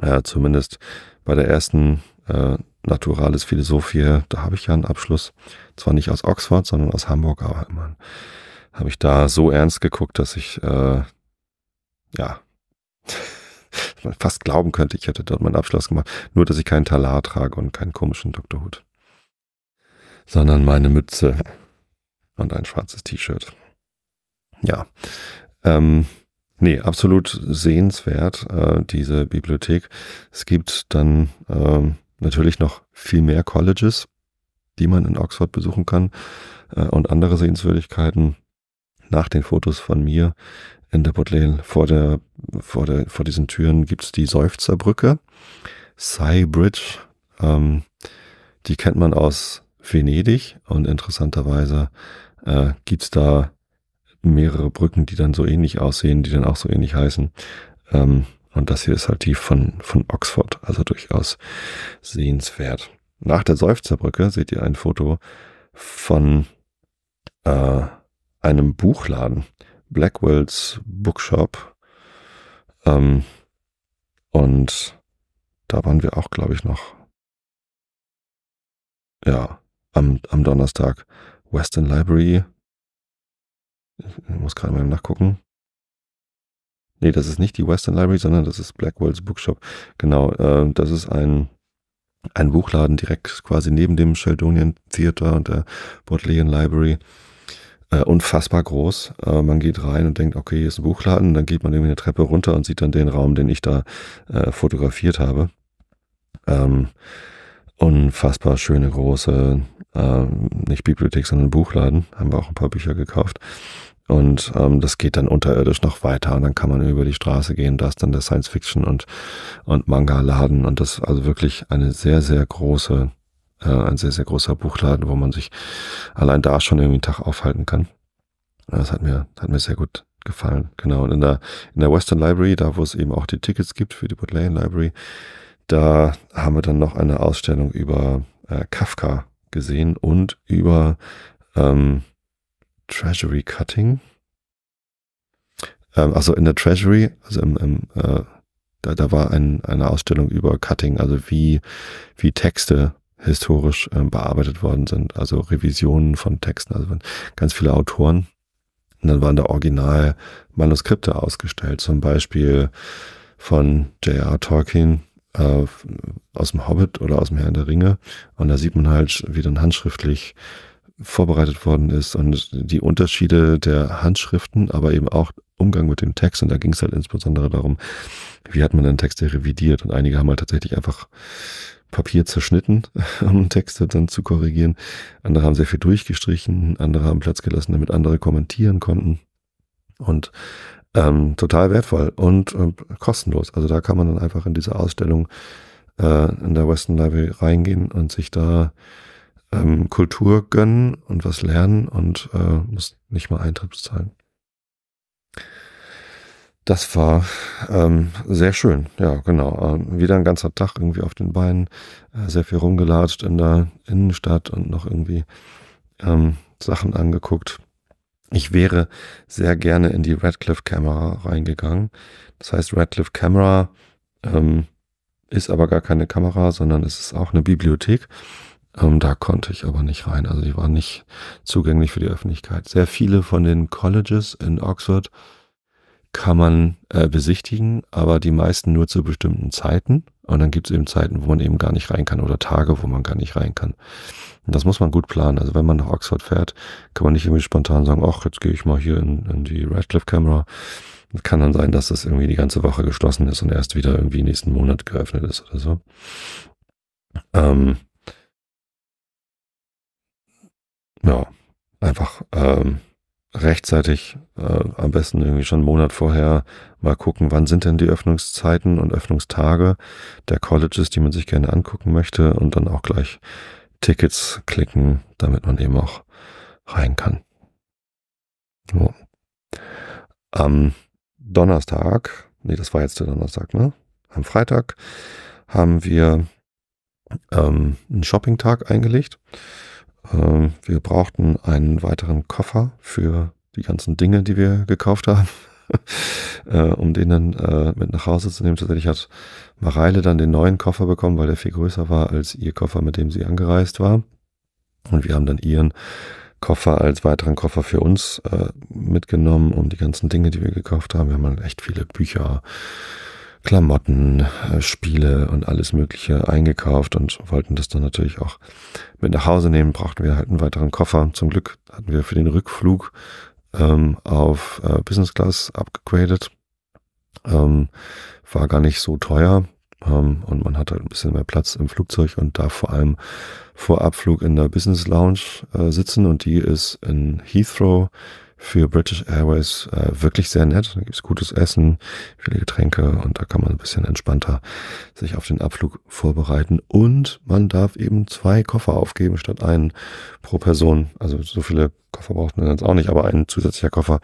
äh, zumindest bei der ersten äh, Naturalis Philosophie, da habe ich ja einen Abschluss, zwar nicht aus Oxford, sondern aus Hamburg, aber immerhin habe ich da so ernst geguckt, dass ich äh, ja, *laughs* man fast glauben könnte, ich hätte dort meinen Abschluss gemacht, nur dass ich keinen Talar trage und keinen komischen Doktorhut, sondern meine Mütze und ein schwarzes T-Shirt. Ja, ähm, nee, absolut sehenswert, äh, diese Bibliothek. Es gibt dann ähm, natürlich noch viel mehr Colleges, die man in Oxford besuchen kann äh, und andere Sehenswürdigkeiten. Nach den Fotos von mir in der Bodleian vor der, vor der, vor diesen Türen gibt's die Seufzerbrücke, Sai Bridge. Ähm, die kennt man aus Venedig und interessanterweise äh, gibt's da mehrere Brücken, die dann so ähnlich aussehen, die dann auch so ähnlich heißen. Ähm, und das hier ist halt die von, von Oxford, also durchaus sehenswert. Nach der Seufzerbrücke seht ihr ein Foto von äh, einem Buchladen, Blackwells Bookshop. Ähm, und da waren wir auch, glaube ich, noch. Ja, am, am Donnerstag. Western Library. Ich muss gerade mal nachgucken. Nee, das ist nicht die Western Library, sondern das ist Blackwells Bookshop. Genau, äh, das ist ein, ein Buchladen direkt quasi neben dem Sheldonian Theater und der Bodleian Library. Äh, unfassbar groß. Äh, man geht rein und denkt, okay, hier ist ein Buchladen. Dann geht man irgendwie eine Treppe runter und sieht dann den Raum, den ich da äh, fotografiert habe. Ähm, unfassbar schöne große, äh, nicht Bibliothek, sondern Buchladen. Haben wir auch ein paar Bücher gekauft. Und ähm, das geht dann unterirdisch noch weiter und dann kann man über die Straße gehen. Da ist dann der Science Fiction und, und Manga-Laden und das ist also wirklich eine sehr, sehr große, äh, ein sehr, sehr großer Buchladen, wo man sich allein da schon irgendwie einen Tag aufhalten kann. Das hat mir, hat mir sehr gut gefallen. Genau. Und in der, in der Western Library, da wo es eben auch die Tickets gibt für die Bodleian Library, da haben wir dann noch eine Ausstellung über äh, Kafka gesehen und über ähm, Treasury Cutting. Ähm, also in der Treasury, also im, im äh, da, da war ein, eine Ausstellung über Cutting, also wie, wie Texte historisch äh, bearbeitet worden sind, also Revisionen von Texten, also ganz viele Autoren. Und dann waren da original Manuskripte ausgestellt, zum Beispiel von J.R. Tolkien äh, aus dem Hobbit oder aus dem Herrn der Ringe. Und da sieht man halt, wie dann handschriftlich vorbereitet worden ist und die Unterschiede der Handschriften, aber eben auch Umgang mit dem Text. Und da ging es halt insbesondere darum, wie hat man den Text revidiert. Und einige haben halt tatsächlich einfach Papier zerschnitten, *laughs* um Texte dann zu korrigieren. Andere haben sehr viel durchgestrichen, andere haben Platz gelassen, damit andere kommentieren konnten. Und ähm, total wertvoll und äh, kostenlos. Also da kann man dann einfach in diese Ausstellung äh, in der Western Library reingehen und sich da ähm, Kultur gönnen und was lernen und äh, muss nicht mal Eintritt bezahlen. Das war ähm, sehr schön, ja, genau. Ähm, wieder ein ganzer Tag irgendwie auf den Beinen, äh, sehr viel rumgelatscht in der Innenstadt und noch irgendwie ähm, Sachen angeguckt. Ich wäre sehr gerne in die Radcliffe Camera reingegangen. Das heißt, Radcliffe Camera ähm, ist aber gar keine Kamera, sondern es ist auch eine Bibliothek. Ähm, da konnte ich aber nicht rein. Also die waren nicht zugänglich für die Öffentlichkeit. Sehr viele von den Colleges in Oxford kann man äh, besichtigen, aber die meisten nur zu bestimmten Zeiten. Und dann gibt es eben Zeiten, wo man eben gar nicht rein kann oder Tage, wo man gar nicht rein kann. Und das muss man gut planen. Also wenn man nach Oxford fährt, kann man nicht irgendwie spontan sagen, ach, jetzt gehe ich mal hier in, in die Radcliffe Camera. Es kann dann sein, dass das irgendwie die ganze Woche geschlossen ist und erst wieder irgendwie nächsten Monat geöffnet ist oder so. Ähm, ja, einfach ähm, rechtzeitig, äh, am besten irgendwie schon einen Monat vorher mal gucken, wann sind denn die Öffnungszeiten und Öffnungstage der Colleges, die man sich gerne angucken möchte und dann auch gleich Tickets klicken, damit man eben auch rein kann. So. Am Donnerstag, nee, das war jetzt der Donnerstag, ne? Am Freitag haben wir ähm, einen Shopping-Tag eingelegt. Ähm, wir brauchten einen weiteren Koffer für die ganzen Dinge, die wir gekauft haben, *laughs* äh, um den dann äh, mit nach Hause zu nehmen. Tatsächlich hat Mareile dann den neuen Koffer bekommen, weil der viel größer war als ihr Koffer, mit dem sie angereist war. Und wir haben dann ihren Koffer als weiteren Koffer für uns äh, mitgenommen, um die ganzen Dinge, die wir gekauft haben. Wir haben halt echt viele Bücher, Klamotten, äh, Spiele und alles Mögliche eingekauft und wollten das dann natürlich auch mit nach Hause nehmen. Brauchten wir halt einen weiteren Koffer. Zum Glück hatten wir für den Rückflug ähm, auf äh, Business Class abgegradet. Ähm, war gar nicht so teuer ähm, und man hat halt ein bisschen mehr Platz im Flugzeug und darf vor allem vor Abflug in der Business Lounge äh, sitzen und die ist in Heathrow für British Airways äh, wirklich sehr nett. Da gibt's gutes Essen, viele Getränke und da kann man ein bisschen entspannter sich auf den Abflug vorbereiten. Und man darf eben zwei Koffer aufgeben statt einen pro Person. Also so viele Koffer braucht man jetzt auch nicht, aber ein zusätzlicher Koffer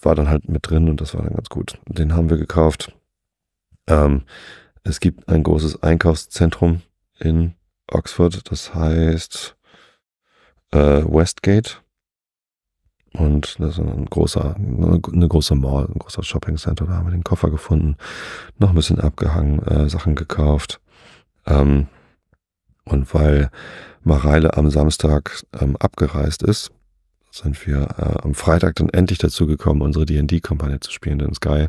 war dann halt mit drin und das war dann ganz gut. Den haben wir gekauft. Ähm, es gibt ein großes Einkaufszentrum in Oxford, das heißt äh, Westgate und das ist ein großer, eine große Mall, ein großer Shopping Center. Da haben wir den Koffer gefunden, noch ein bisschen abgehangen, äh, Sachen gekauft. Ähm, und weil Mareile am Samstag ähm, abgereist ist, sind wir äh, am Freitag dann endlich dazu gekommen, unsere D&D-Kampagne zu spielen. Denn Sky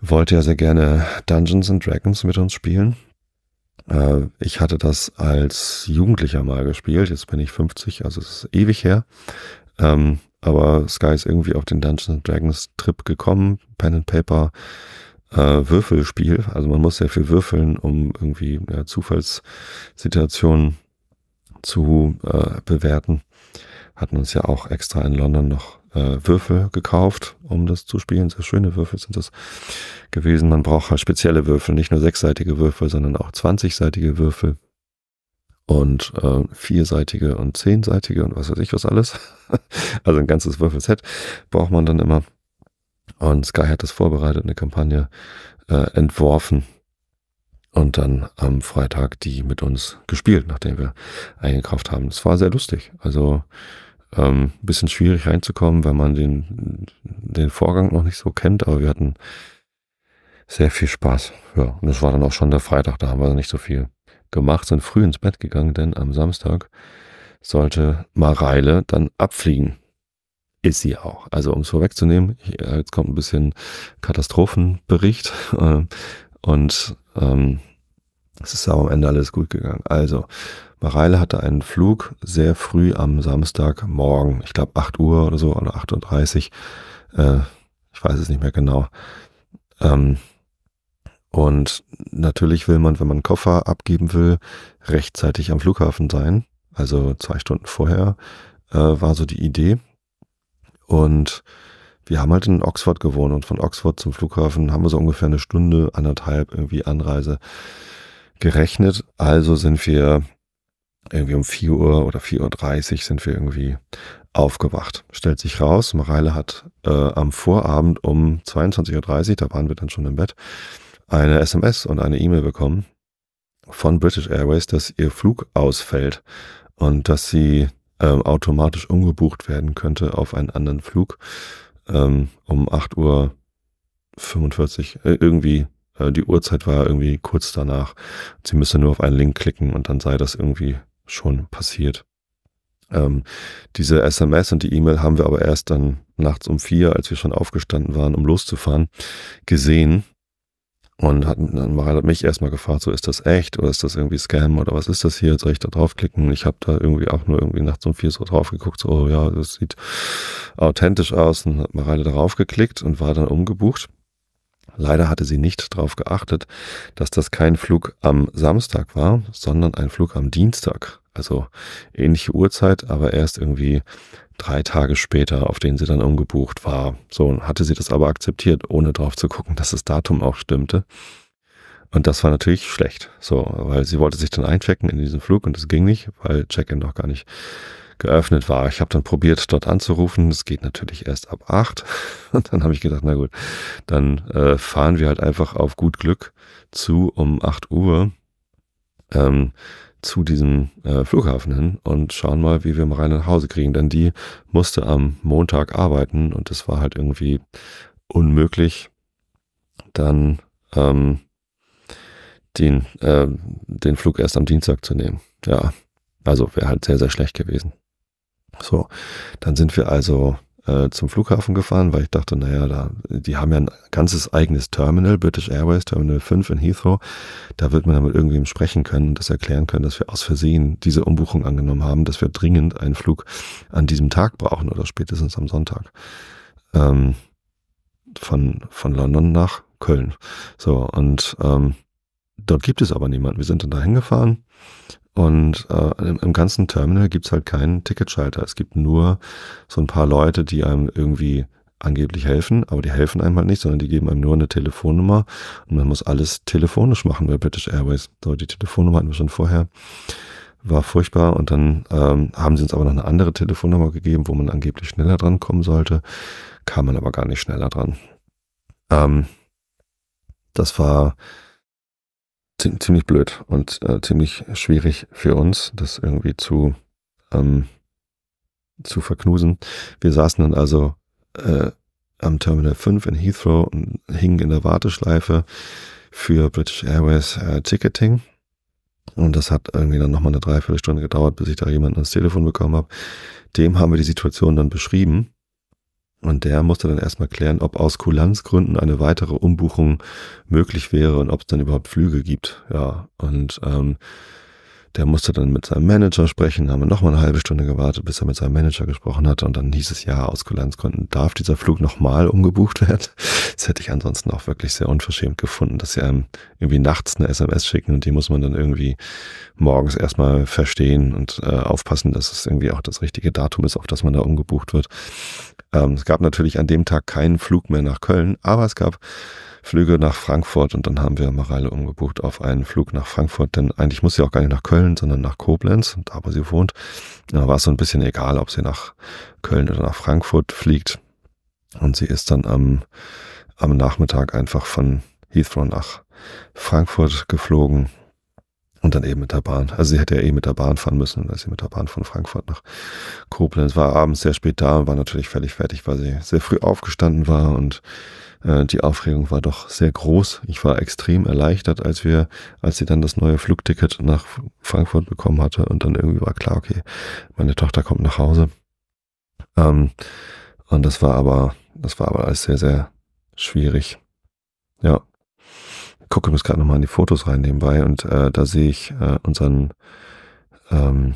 wollte ja sehr gerne Dungeons and Dragons mit uns spielen. Äh, ich hatte das als Jugendlicher mal gespielt. Jetzt bin ich 50, also es ist ewig her. Ähm, aber Sky ist irgendwie auf den Dungeons Dragons Trip gekommen, Pen and Paper äh, Würfelspiel. Also man muss sehr viel würfeln, um irgendwie ja, Zufallssituationen zu äh, bewerten. Hatten uns ja auch extra in London noch äh, Würfel gekauft, um das zu spielen. Sehr schöne Würfel sind das gewesen. Man braucht halt spezielle Würfel, nicht nur sechsseitige Würfel, sondern auch zwanzigseitige Würfel und äh, vierseitige und zehnseitige und was weiß ich was alles. *laughs* also ein ganzes Würfelset braucht man dann immer. Und Sky hat das vorbereitet, eine Kampagne äh, entworfen und dann am Freitag die mit uns gespielt, nachdem wir eingekauft haben. Es war sehr lustig. Also ähm, bisschen schwierig reinzukommen, wenn man den, den Vorgang noch nicht so kennt, aber wir hatten sehr viel Spaß. Ja, und das war dann auch schon der Freitag, da haben wir nicht so viel gemacht, sind früh ins Bett gegangen, denn am Samstag sollte Mareile dann abfliegen. Ist sie auch. Also um es vorwegzunehmen, jetzt kommt ein bisschen Katastrophenbericht *laughs* äh, und ähm, es ist aber am Ende alles gut gegangen. Also, Mareile hatte einen Flug sehr früh am Samstagmorgen, ich glaube 8 Uhr oder so, oder 8.30 Uhr, äh, ich weiß es nicht mehr genau. Ähm, und natürlich will man, wenn man einen Koffer abgeben will, rechtzeitig am Flughafen sein. Also zwei Stunden vorher äh, war so die Idee. Und wir haben halt in Oxford gewohnt und von Oxford zum Flughafen haben wir so ungefähr eine Stunde, anderthalb irgendwie Anreise gerechnet. Also sind wir irgendwie um 4 Uhr oder 4.30 Uhr sind wir irgendwie aufgewacht. Stellt sich raus, Mareile hat äh, am Vorabend um 22.30 Uhr, da waren wir dann schon im Bett, eine SMS und eine E-Mail bekommen von British Airways, dass ihr Flug ausfällt und dass sie ähm, automatisch umgebucht werden könnte auf einen anderen Flug ähm, um 8 Uhr 45, äh, irgendwie, äh, die Uhrzeit war irgendwie kurz danach. Sie müsste nur auf einen Link klicken und dann sei das irgendwie schon passiert. Ähm, diese SMS und die E-Mail haben wir aber erst dann nachts um vier, als wir schon aufgestanden waren, um loszufahren, gesehen und hat, dann hat mich erstmal gefragt, so ist das echt oder ist das irgendwie Scam oder was ist das hier? Soll ich da draufklicken? Ich habe da irgendwie auch nur irgendwie nachts um vier so drauf geguckt, so ja, das sieht authentisch aus und hat Mareile darauf geklickt und war dann umgebucht. Leider hatte sie nicht darauf geachtet, dass das kein Flug am Samstag war, sondern ein Flug am Dienstag. Also ähnliche Uhrzeit, aber erst irgendwie drei Tage später, auf den sie dann umgebucht war. So hatte sie das aber akzeptiert, ohne drauf zu gucken, dass das Datum auch stimmte. Und das war natürlich schlecht, so, weil sie wollte sich dann einchecken in diesen Flug und das ging nicht, weil Check-in noch gar nicht geöffnet war. Ich habe dann probiert, dort anzurufen. Das geht natürlich erst ab acht. *laughs* Und dann habe ich gedacht, na gut, dann äh, fahren wir halt einfach auf gut Glück zu um acht Uhr. Ähm, zu diesem äh, Flughafen hin und schauen mal, wie wir mal rein nach Hause kriegen. Denn die musste am Montag arbeiten und es war halt irgendwie unmöglich, dann ähm, den, äh, den Flug erst am Dienstag zu nehmen. Ja, also wäre halt sehr, sehr schlecht gewesen. So, dann sind wir also äh, zum Flughafen gefahren, weil ich dachte, naja, da, die haben ja ein ganzes eigenes Terminal, British Airways, Terminal 5 in Heathrow. Da wird man dann mit irgendwem sprechen können und das erklären können, dass wir aus Versehen diese Umbuchung angenommen haben, dass wir dringend einen Flug an diesem Tag brauchen oder spätestens am Sonntag. Ähm, von, von London nach Köln. So, und ähm, dort gibt es aber niemanden. Wir sind dann da hingefahren und äh, im, im, ganzen Terminal gibt's halt keinen Ticketschalter. Es gibt nur so ein paar Leute, die einem irgendwie angeblich helfen, aber die helfen einem halt nicht, sondern die geben einem nur eine Telefonnummer und man muss alles telefonisch machen bei British Airways. So, die Telefonnummer hatten wir schon vorher. War furchtbar und dann ähm, haben sie uns aber noch eine andere Telefonnummer gegeben, wo man angeblich schneller dran kommen sollte. Kam man aber gar nicht schneller dran. Ähm, das war ziemlich blöd und äh, ziemlich schwierig für uns, das irgendwie zu, ähm, zu verknusen. Wir saßen dann also äh, am Terminal 5 in Heathrow und hingen in der Warteschleife für British Airways äh, Ticketing. Und das hat irgendwie dann nochmal eine Dreiviertelstunde gedauert, bis ich da jemanden ans Telefon bekommen habe. Dem haben wir die Situation dann beschrieben und der musste dann erstmal klären, ob aus Kulanzgründen eine weitere Umbuchung möglich wäre und ob es dann überhaupt Flüge gibt. Ja, und ähm, der musste dann mit seinem Manager sprechen, haben wir nochmal eine halbe Stunde gewartet, bis er mit seinem Manager gesprochen hatte und dann hieß es ja, aus Kulanzgründen darf dieser Flug nochmal umgebucht werden. *laughs* Das hätte ich ansonsten auch wirklich sehr unverschämt gefunden, dass sie einem irgendwie nachts eine SMS schicken und die muss man dann irgendwie morgens erstmal verstehen und äh, aufpassen, dass es irgendwie auch das richtige Datum ist, auf das man da umgebucht wird. Ähm, es gab natürlich an dem Tag keinen Flug mehr nach Köln, aber es gab Flüge nach Frankfurt und dann haben wir Mareile umgebucht auf einen Flug nach Frankfurt, denn eigentlich muss sie auch gar nicht nach Köln, sondern nach Koblenz, da wo sie wohnt. Da war es so ein bisschen egal, ob sie nach Köln oder nach Frankfurt fliegt. Und sie ist dann am, am Nachmittag einfach von Heathrow nach Frankfurt geflogen und dann eben mit der Bahn. Also sie hätte ja eh mit der Bahn fahren müssen, als sie mit der Bahn von Frankfurt nach Koblenz war. Abends sehr spät da, war natürlich völlig fertig, weil sie sehr früh aufgestanden war und die Aufregung war doch sehr groß. Ich war extrem erleichtert, als wir, als sie dann das neue Flugticket nach Frankfurt bekommen hatte und dann irgendwie war klar, okay, meine Tochter kommt nach Hause. Ähm, und das war aber, das war aber alles sehr, sehr schwierig. Ja gucke mir gerade nochmal in die Fotos rein nebenbei und äh, da sehe ich äh, unseren ähm,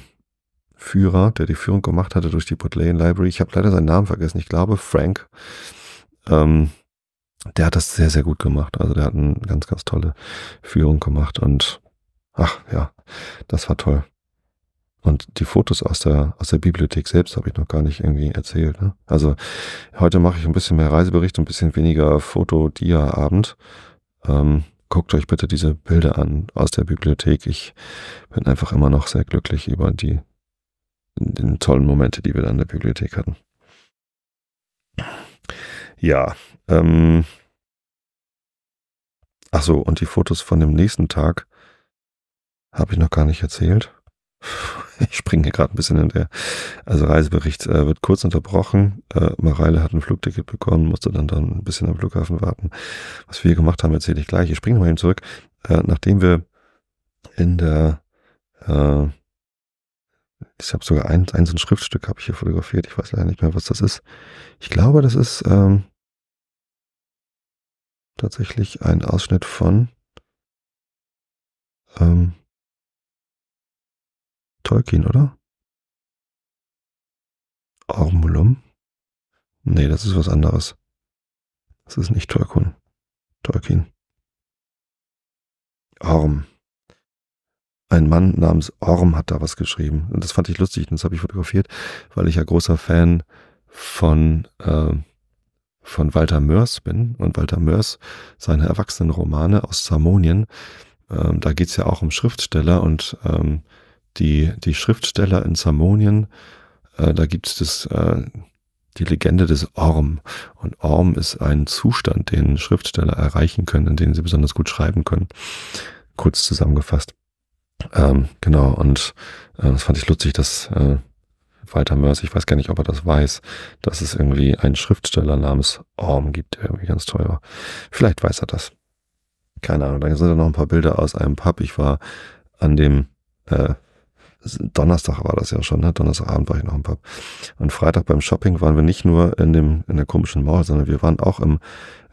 Führer, der die Führung gemacht hatte durch die Bodleian Library. Ich habe leider seinen Namen vergessen. Ich glaube Frank. Ähm, der hat das sehr, sehr gut gemacht. Also der hat eine ganz, ganz tolle Führung gemacht und ach ja, das war toll. Und die Fotos aus der, aus der Bibliothek selbst habe ich noch gar nicht irgendwie erzählt. Ne? Also heute mache ich ein bisschen mehr Reisebericht, ein bisschen weniger Foto-Dia-Abend. Ähm, guckt euch bitte diese Bilder an aus der Bibliothek. Ich bin einfach immer noch sehr glücklich über die, die tollen Momente, die wir da in der Bibliothek hatten. Ja, ähm, ach so, und die Fotos von dem nächsten Tag habe ich noch gar nicht erzählt. *laughs* ich springe hier gerade ein bisschen in der, also Reisebericht äh, wird kurz unterbrochen. Äh, Mareile hat ein Flugticket bekommen, musste dann dann ein bisschen am Flughafen warten. Was wir hier gemacht haben, erzähle ich gleich. Ich springe mal hin zurück. Äh, nachdem wir in der, äh, ich habe sogar ein, ein so ein Schriftstück habe ich hier fotografiert. Ich weiß leider nicht mehr, was das ist. Ich glaube, das ist ähm, tatsächlich ein Ausschnitt von ähm, Tolkien, oder? Ormulum? Nee, das ist was anderes. Das ist nicht Tolkien. Tolkien. Orm. Ein Mann namens Orm hat da was geschrieben. Und das fand ich lustig und das habe ich fotografiert, weil ich ja großer Fan von, äh, von Walter Mörs bin. Und Walter Mörs, seine Erwachsenenromane aus Zamonien, ähm, da geht's ja auch um Schriftsteller und ähm, die, die Schriftsteller in Zamonien, äh, da gibt es das, äh, die Legende des Orm. Und Orm ist ein Zustand, den Schriftsteller erreichen können, in dem sie besonders gut schreiben können. Kurz zusammengefasst. Ähm, genau, und äh, das fand ich lustig, dass äh, Walter Mörs, ich weiß gar nicht, ob er das weiß, dass es irgendwie einen Schriftsteller namens Orm gibt, der irgendwie ganz toll war. Vielleicht weiß er das. Keine Ahnung. Dann sind da noch ein paar Bilder aus einem Pub. Ich war an dem äh, Donnerstag war das ja schon, ne? Donnerstagabend war ich noch im Pub. Und Freitag beim Shopping waren wir nicht nur in dem, in der komischen Mall, sondern wir waren auch im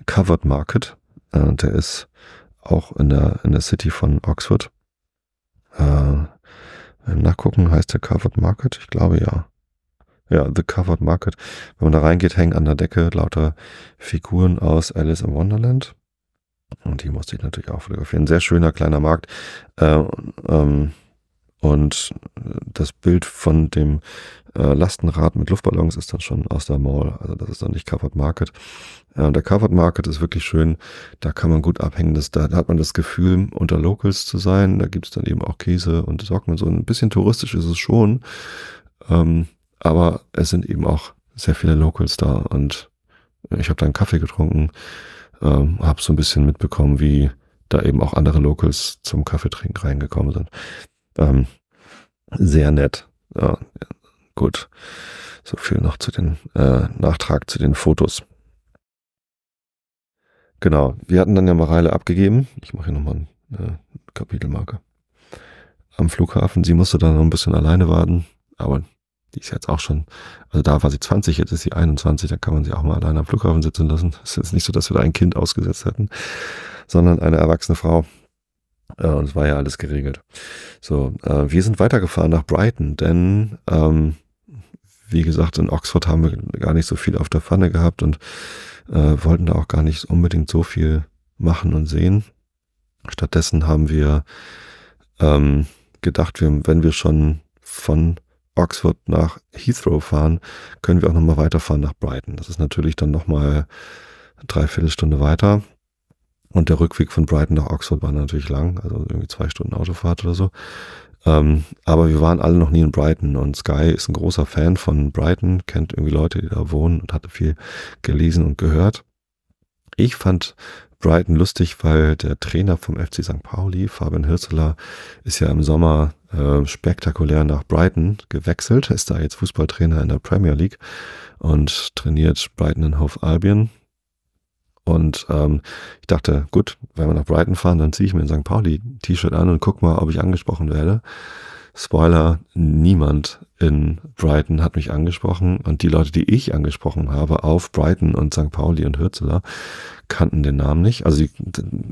Covered Market. Äh, der ist auch in der, in der City von Oxford. Äh, nachgucken heißt der Covered Market? Ich glaube ja. Ja, The Covered Market. Wenn man da reingeht, hängen an der Decke lauter Figuren aus Alice in Wonderland. Und die musste ich natürlich auch fotografieren. Sehr schöner kleiner Markt. Äh, ähm, und das Bild von dem äh, Lastenrad mit Luftballons ist dann schon aus der Mall. Also das ist dann nicht Covered Market. Äh, der Covered Market ist wirklich schön. Da kann man gut abhängen. Das, da hat man das Gefühl, unter Locals zu sein. Da gibt's dann eben auch Käse und Socken und so. Ein bisschen touristisch ist es schon. Ähm, aber es sind eben auch sehr viele Locals da. Und ich habe da einen Kaffee getrunken, ähm, habe so ein bisschen mitbekommen, wie da eben auch andere Locals zum Kaffeetrinken reingekommen sind. Ähm, sehr nett. Ja, gut. So viel noch zu den äh, Nachtrag zu den Fotos. Genau, wir hatten dann ja Mareile abgegeben. Ich mache hier nochmal eine äh, Kapitelmarke. Am Flughafen. Sie musste dann noch ein bisschen alleine warten, aber die ist jetzt auch schon, also da war sie 20, jetzt ist sie 21, da kann man sie auch mal alleine am Flughafen sitzen lassen. Es ist jetzt nicht so, dass wir da ein Kind ausgesetzt hätten, sondern eine erwachsene Frau. Äh, und es war ja alles geregelt. So, äh, wir sind weitergefahren nach Brighton, denn ähm, wie gesagt, in Oxford haben wir gar nicht so viel auf der Pfanne gehabt und äh, wollten da auch gar nicht unbedingt so viel machen und sehen. Stattdessen haben wir ähm, gedacht, wir, wenn wir schon von Oxford nach Heathrow fahren, können wir auch nochmal weiterfahren nach Brighton. Das ist natürlich dann nochmal dreiviertel Stunde weiter. Und der Rückweg von Brighton nach Oxford war natürlich lang, also irgendwie zwei Stunden Autofahrt oder so. Ähm, aber wir waren alle noch nie in Brighton und Sky ist ein großer Fan von Brighton, kennt irgendwie Leute, die da wohnen und hatte viel gelesen und gehört. Ich fand Brighton lustig, weil der Trainer vom FC St. Pauli, Fabian Hirzeler, ist ja im Sommer äh, spektakulär nach Brighton gewechselt, ist da jetzt Fußballtrainer in der Premier League und trainiert Brighton in Hove Albion. Und ähm, ich dachte, gut, wenn wir nach Brighton fahren, dann ziehe ich mir ein St. Pauli-T-Shirt an und guck mal, ob ich angesprochen werde. Spoiler, niemand in Brighton hat mich angesprochen und die Leute, die ich angesprochen habe auf Brighton und St. Pauli und Hürzeler, kannten den Namen nicht. Also sie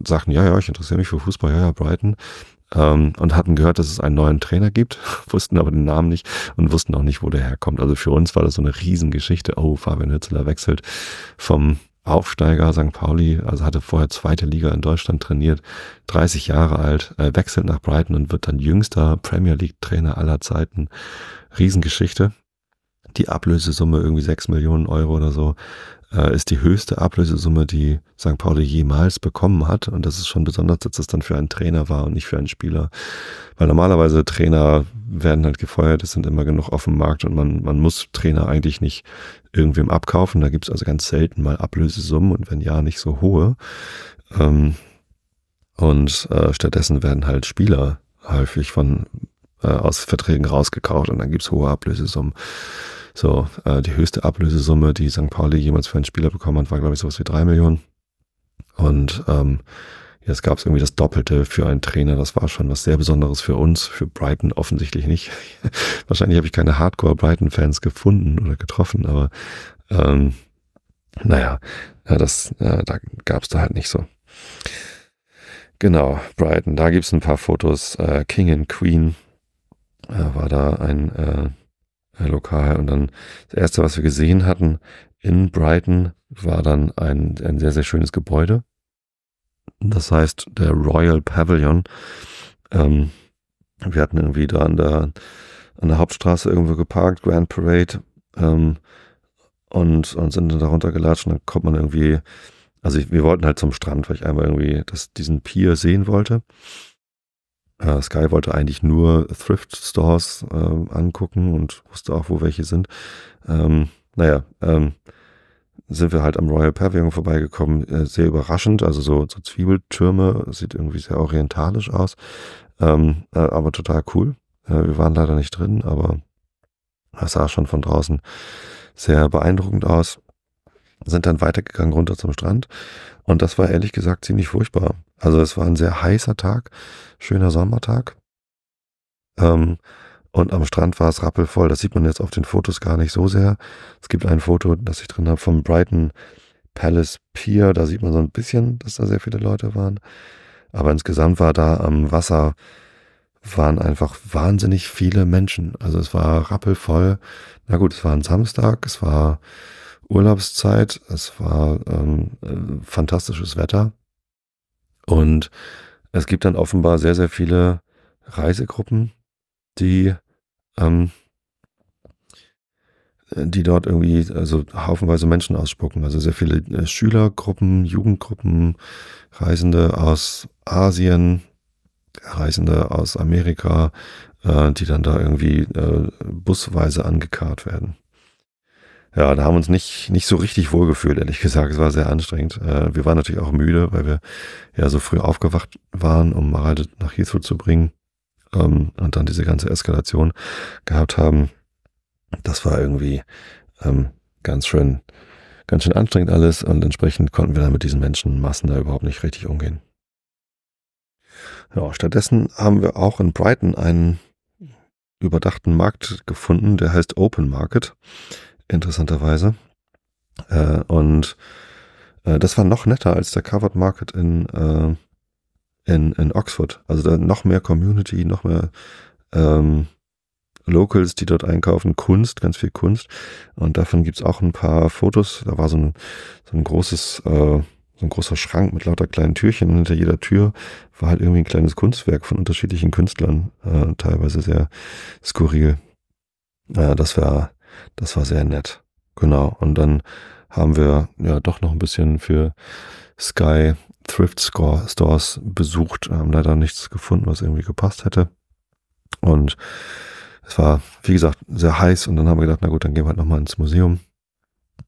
sagten, ja, ja, ich interessiere mich für Fußball, ja, ja, Brighton. Ähm, und hatten gehört, dass es einen neuen Trainer gibt, *laughs* wussten aber den Namen nicht und wussten auch nicht, wo der herkommt. Also für uns war das so eine Riesengeschichte. Oh, Fabian Hürzeler wechselt vom Aufsteiger St. Pauli, also hatte vorher zweite Liga in Deutschland trainiert, 30 Jahre alt, äh, wechselt nach Brighton und wird dann jüngster Premier League Trainer aller Zeiten. Riesengeschichte. Die Ablösesumme irgendwie 6 Millionen Euro oder so äh, ist die höchste Ablösesumme, die St. Pauli jemals bekommen hat. Und das ist schon besonders, dass das dann für einen Trainer war und nicht für einen Spieler. Weil normalerweise Trainer werden halt gefeuert, es sind immer genug auf dem Markt und man, man muss Trainer eigentlich nicht irgendwem abkaufen. Da gibt's also ganz selten mal Ablösesummen und wenn ja, nicht so hohe. Ähm, und äh, stattdessen werden halt Spieler häufig von äh, aus Verträgen rausgekauft und dann gibt's hohe Ablösesummen. So, äh, die höchste Ablösesumme, die St. Pauli jemals für einen Spieler bekommen hat, war, glaube ich, sowas wie drei Millionen. Und ähm, jetzt gab es irgendwie das Doppelte für einen Trainer. Das war schon was sehr Besonderes für uns, für Brighton offensichtlich nicht. *laughs* Wahrscheinlich habe ich keine Hardcore-Brighton-Fans gefunden oder getroffen, aber ähm, naja, ja, das, äh, da gab es da halt nicht so. Genau, Brighton, da gibt es ein paar Fotos. Äh, King and Queen äh, war da ein äh, lokal. Und dann das erste, was wir gesehen hatten in Brighton, war dann ein, ein sehr, sehr schönes Gebäude. Das heißt, der Royal Pavilion. Ähm, wir hatten irgendwie da an der, an der Hauptstraße irgendwo geparkt, Grand Parade, ähm, und, und sind dann darunter gelatscht und dann kommt man irgendwie, also ich, wir wollten halt zum Strand, weil ich einmal irgendwie das, diesen Pier sehen wollte. Äh, Sky wollte eigentlich nur Thrift Stores äh, angucken und wusste auch, wo welche sind. Ähm, naja, ähm, sind wir halt am Royal Pavilion vorbeigekommen. Äh, sehr überraschend, also so, so Zwiebeltürme, sieht irgendwie sehr orientalisch aus, ähm, äh, aber total cool. Äh, wir waren leider nicht drin, aber es sah schon von draußen sehr beeindruckend aus. Sind dann weitergegangen runter zum Strand und das war ehrlich gesagt ziemlich furchtbar. Also es war ein sehr heißer Tag, schöner Sommertag. Ähm, Und am Strand war es rappelvoll. Das sieht man jetzt auf den Fotos gar nicht so sehr. Es gibt ein Foto, das ich drin habe vom Brighton Palace Pier. Da sieht man so ein bisschen, dass da sehr viele Leute waren. Aber insgesamt war da am Wasser waren einfach wahnsinnig viele Menschen. Also es war rappelvoll. Na gut, es war ein Samstag, es war Urlaubszeit, es war ähm, äh, fantastisches Wetter. Und es gibt dann offenbar sehr, sehr viele Reisegruppen, die, ähm, die dort irgendwie, also haufenweise Menschen ausspucken. Also sehr viele äh, Schülergruppen, Jugendgruppen, Reisende aus Asien, Reisende aus Amerika, äh, die dann da irgendwie äh, busweise angekarrt werden. Ja, da haben wir uns nicht, nicht so richtig wohlgefühlt, ehrlich gesagt. Es war sehr anstrengend. Äh, wir waren natürlich auch müde, weil wir ja so früh aufgewacht waren, um Mareile nach Heathrow zu bringen ähm, und dann diese ganze Eskalation gehabt haben. Das war irgendwie ähm, ganz schön, ganz schön anstrengend alles und entsprechend konnten wir dann mit diesen Menschenmassen da überhaupt nicht richtig umgehen. Ja, stattdessen haben wir auch in Brighton einen überdachten Markt gefunden, der heißt Open Market, interessanterweise. Äh, und äh, das war noch netter als der Covered Market in, äh, in, in Oxford. Also da noch mehr Community, noch mehr ähm, Locals, die dort einkaufen, Kunst, ganz viel Kunst. Und davon gibt's auch ein paar Fotos. Da war so ein, so ein großes äh, so ein großer Schrank mit lauter kleinen Türchen und hinter jeder Tür war halt irgendwie ein kleines Kunstwerk von unterschiedlichen Künstlern, äh, teilweise sehr skurril. Ja, das war, das war sehr nett. Genau. Und dann haben wir ja doch noch ein bisschen für Sky Thrift Stores besucht, haben leider nichts gefunden, was irgendwie gepasst hätte. Und es war, wie gesagt, sehr heiß und dann haben wir gedacht, na gut, dann gehen wir halt nochmal ins Museum.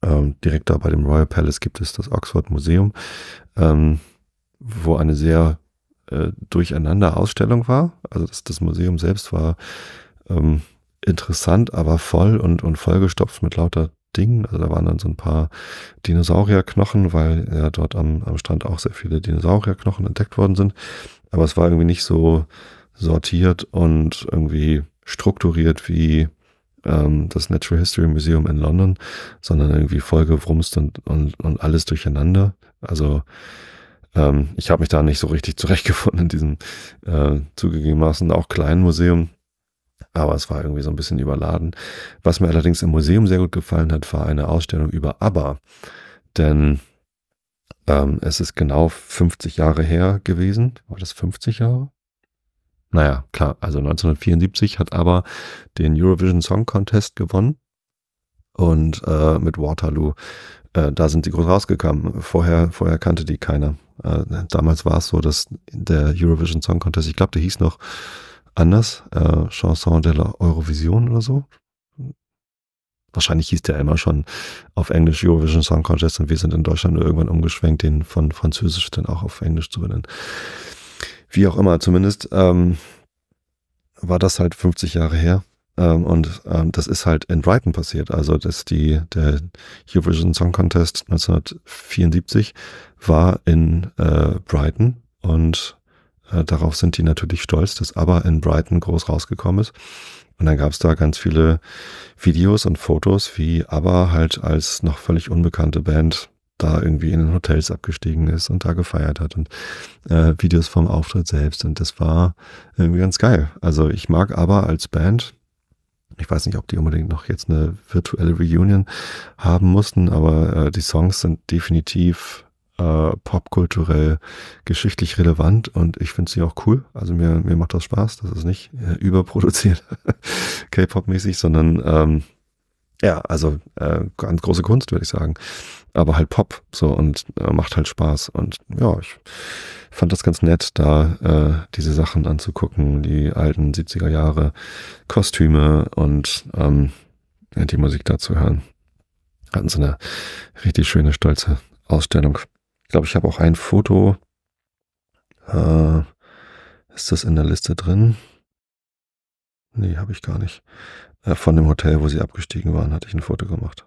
Ähm, direkt da bei dem Royal Palace gibt es das Oxford Museum, ähm, wo eine sehr äh, durcheinander Ausstellung war. Also das, das Museum selbst war ähm, interessant, aber voll und, und vollgestopft mit lauter Dingen. Also da waren dann so ein paar Dinosaurierknochen, weil ja dort am, am Strand auch sehr viele Dinosaurierknochen entdeckt worden sind. Aber es war irgendwie nicht so sortiert und irgendwie strukturiert wie ähm, das Natural History Museum in London, sondern irgendwie vollgewrumst und, und, und alles durcheinander. Also ähm, ich habe mich da nicht so richtig zurechtgefunden in diesem äh, zugegebenermaßen auch kleinen Museum. Aber es war irgendwie so ein bisschen überladen. Was mir allerdings im Museum sehr gut gefallen hat, war eine Ausstellung über ABBA. Denn ähm, es ist genau 50 Jahre her gewesen. War das 50 Jahre? Naja, klar, also 1974 hat aber den Eurovision Song Contest gewonnen und äh, mit Waterloo, äh, da sind sie groß rausgekommen. Vorher, vorher kannte die keiner. Äh, damals war es so, dass der Eurovision Song Contest, ich glaube, der hieß noch anders, äh, Chanson de la Eurovision oder so. Wahrscheinlich hieß der immer schon auf Englisch Eurovision Song Contest und wir sind in Deutschland irgendwann umgeschwenkt, den von Französisch dann auch auf Englisch zu benennen. Wie auch immer, zumindest ähm, war das halt 50 Jahre her. Ähm, und ähm, das ist halt in Brighton passiert. Also dass die, der Eurovision Song Contest 1974 war in äh, Brighton und äh, darauf sind die natürlich stolz, dass aber in Brighton groß rausgekommen ist. Und dann gab es da ganz viele Videos und Fotos, wie aber halt als noch völlig unbekannte Band da irgendwie in den Hotels abgestiegen ist und da gefeiert hat und äh, Videos vom Auftritt selbst. Und das war irgendwie ganz geil. Also ich mag aber als Band, ich weiß nicht, ob die unbedingt noch jetzt eine virtuelle Reunion haben mussten, aber äh, die Songs sind definitiv äh, popkulturell geschichtlich relevant und ich finde sie auch cool. Also mir, mir macht das Spaß. Das ist nicht äh, *laughs* überproduziert *laughs* K-Pop-mäßig, sondern ähm, ja, also äh, ganz große Kunst, würde ich sagen aber halt Pop so und äh, macht halt Spaß. Und ja, ich fand das ganz nett, da äh, diese Sachen anzugucken, die alten 70er Jahre Kostüme und ähm, die Musik dazu hören. Hatten so eine richtig schöne, stolze Ausstellung. Ich glaube, ich habe auch ein Foto. Äh, ist das in der Liste drin? Nee, habe ich gar nicht. Äh, von dem Hotel, wo sie abgestiegen waren, hatte ich ein Foto gemacht.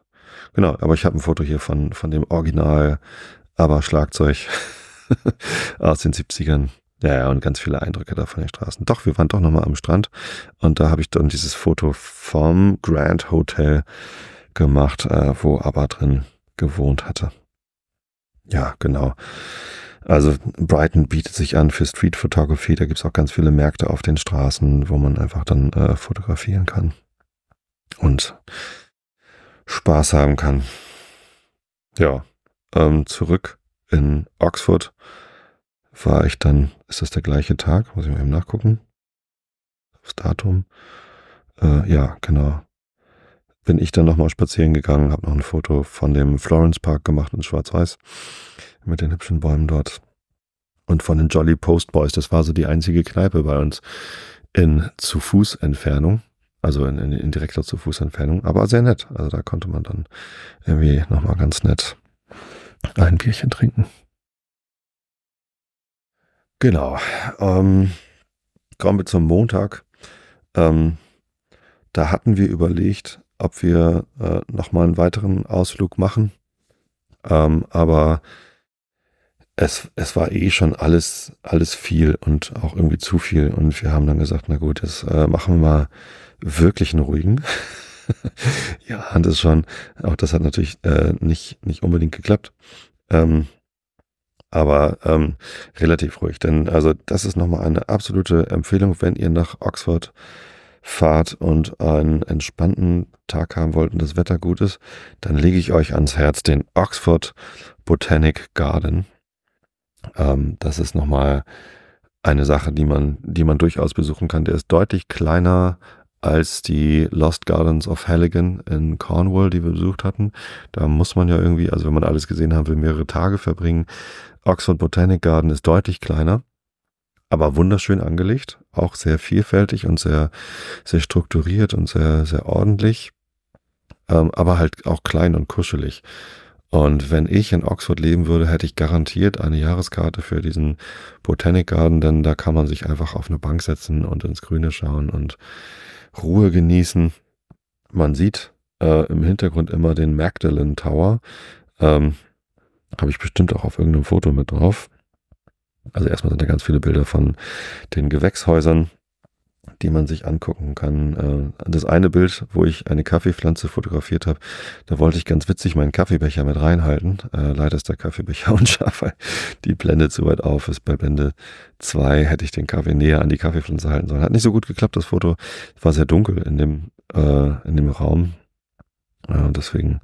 Genau, aber ich habe ein Foto hier von, von dem Original, aber Schlagzeug *laughs* aus den 70ern. Ja, ja, und ganz viele Eindrücke da von den Straßen. Doch, wir waren doch nochmal am Strand und da habe ich dann dieses Foto vom Grand Hotel gemacht, äh, wo ABBA drin gewohnt hatte. Ja, genau. Also Brighton bietet sich an für Street Photography. Da gibt's auch ganz viele Märkte auf den Straßen, wo man einfach dann äh, fotografieren kann und Spaß haben kann. Ja, ähm, zurück in Oxford war ich dann, ist das der gleiche Tag? Muss ich mal eben nachgucken. Das Datum. Äh, ja, genau. Bin ich dann nochmal spazieren gegangen, habe noch ein Foto von dem Florence Park gemacht in Schwarz-Weiß mit den hübschen Bäumen dort. Und von den Jolly Post Boys, das war so die einzige Kneipe bei uns in zu Fuß Entfernung, also in, in, in direkter zu Fuß Entfernung, aber sehr nett. Also da konnte man dann irgendwie nochmal ganz nett ein Bierchen trinken. Genau. Ähm, kommen wir zum Montag. Ähm, da hatten wir überlegt, ob wir äh, nochmal einen weiteren Ausflug machen. Ähm, aber es, es war eh schon alles, alles viel und auch irgendwie zu viel. Und wir haben dann gesagt, na gut, jetzt äh, machen wir mal wirklich einen ruhigen. *laughs* ja, das schon, auch das hat natürlich äh, nicht, nicht unbedingt geklappt. Ähm, aber ähm, relativ ruhig. Denn also das ist nochmal eine absolute Empfehlung, wenn ihr nach Oxford fahrt und einen entspannten Tag haben wollt und das Wetter gut ist, dann lege ich euch ans Herz den Oxford Botanic Garden. Ähm, das ist nochmal eine Sache, die man, die man durchaus besuchen kann. Der ist deutlich kleiner als die Lost Gardens of Halligan in Cornwall, die wir besucht hatten. Da muss man ja irgendwie, also wenn man alles gesehen haben will, mehrere Tage verbringen. Oxford Botanic Garden ist deutlich kleiner, aber wunderschön angelegt, auch sehr vielfältig und sehr, sehr strukturiert und sehr, sehr ordentlich, ähm, aber halt auch klein und kuschelig. Und wenn ich in Oxford leben würde, hätte ich garantiert eine Jahreskarte für diesen Botanic Garden, denn da kann man sich einfach auf eine Bank setzen und ins Grüne schauen und Ruhe genießen. Man sieht äh, im Hintergrund immer den Magdalen Tower. Ähm, Habe ich bestimmt auch auf irgendeinem Foto mit drauf. Also erstmal sind da ganz viele Bilder von den Gewächshäusern die man sich angucken kann. Äh, das eine Bild, wo ich eine Kaffeepflanze fotografiert habe, da wollte ich ganz witzig meinen Kaffeebecher mit reinhalten. Äh, leider ist der Kaffeebecher *laughs* unscharf, weil die Blende zu weit auf ist. Bei Blende 2 hätte ich den Kaffee näher an die Kaffeepflanze halten sollen. Hat nicht so gut geklappt, das Foto. war sehr dunkel in dem, äh, in dem Raum. deswegen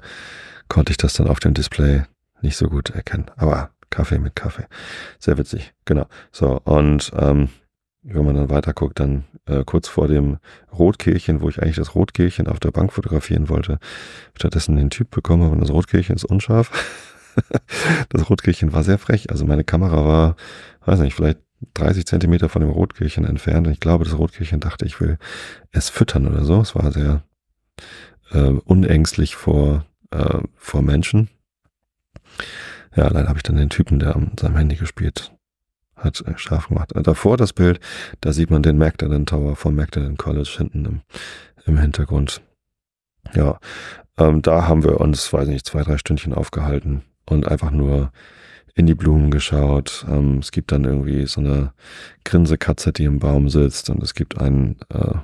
konnte ich das dann auf dem Display nicht so gut erkennen. Aber Kaffee mit Kaffee. Sehr witzig, genau. So, und ähm, wenn man dann weiter guckt, dann äh, kurz vor dem Rotkehlchen, wo ich eigentlich das Rotkehlchen auf der Bank fotografieren wollte, stattdessen den Typ bekomme und das Rotkehlchen ist unscharf. *laughs* das Rotkehlchen war sehr frech. Also meine Kamera war, weiß nicht, vielleicht 30 Zentimeter von dem Rotkehlchen entfernt. Und ich glaube, das Rotkehlchen dachte, ich will es füttern oder so. Es war sehr äh, unängstlich vor, äh, vor Menschen. Ja, dann habe ich dann den Typen, der an seinem Handy gespielt hat äh, scharf gemacht. Äh, davor das Bild, da sieht man den Magdalen Tower vom Magdalen College hinten im, im Hintergrund. Ja, ähm, da haben wir uns, weiß nicht, zwei, drei Stündchen aufgehalten und einfach nur in die Blumen geschaut. Ähm, es gibt dann irgendwie so eine Grinsekatze, die im Baum sitzt und es gibt einen, äh,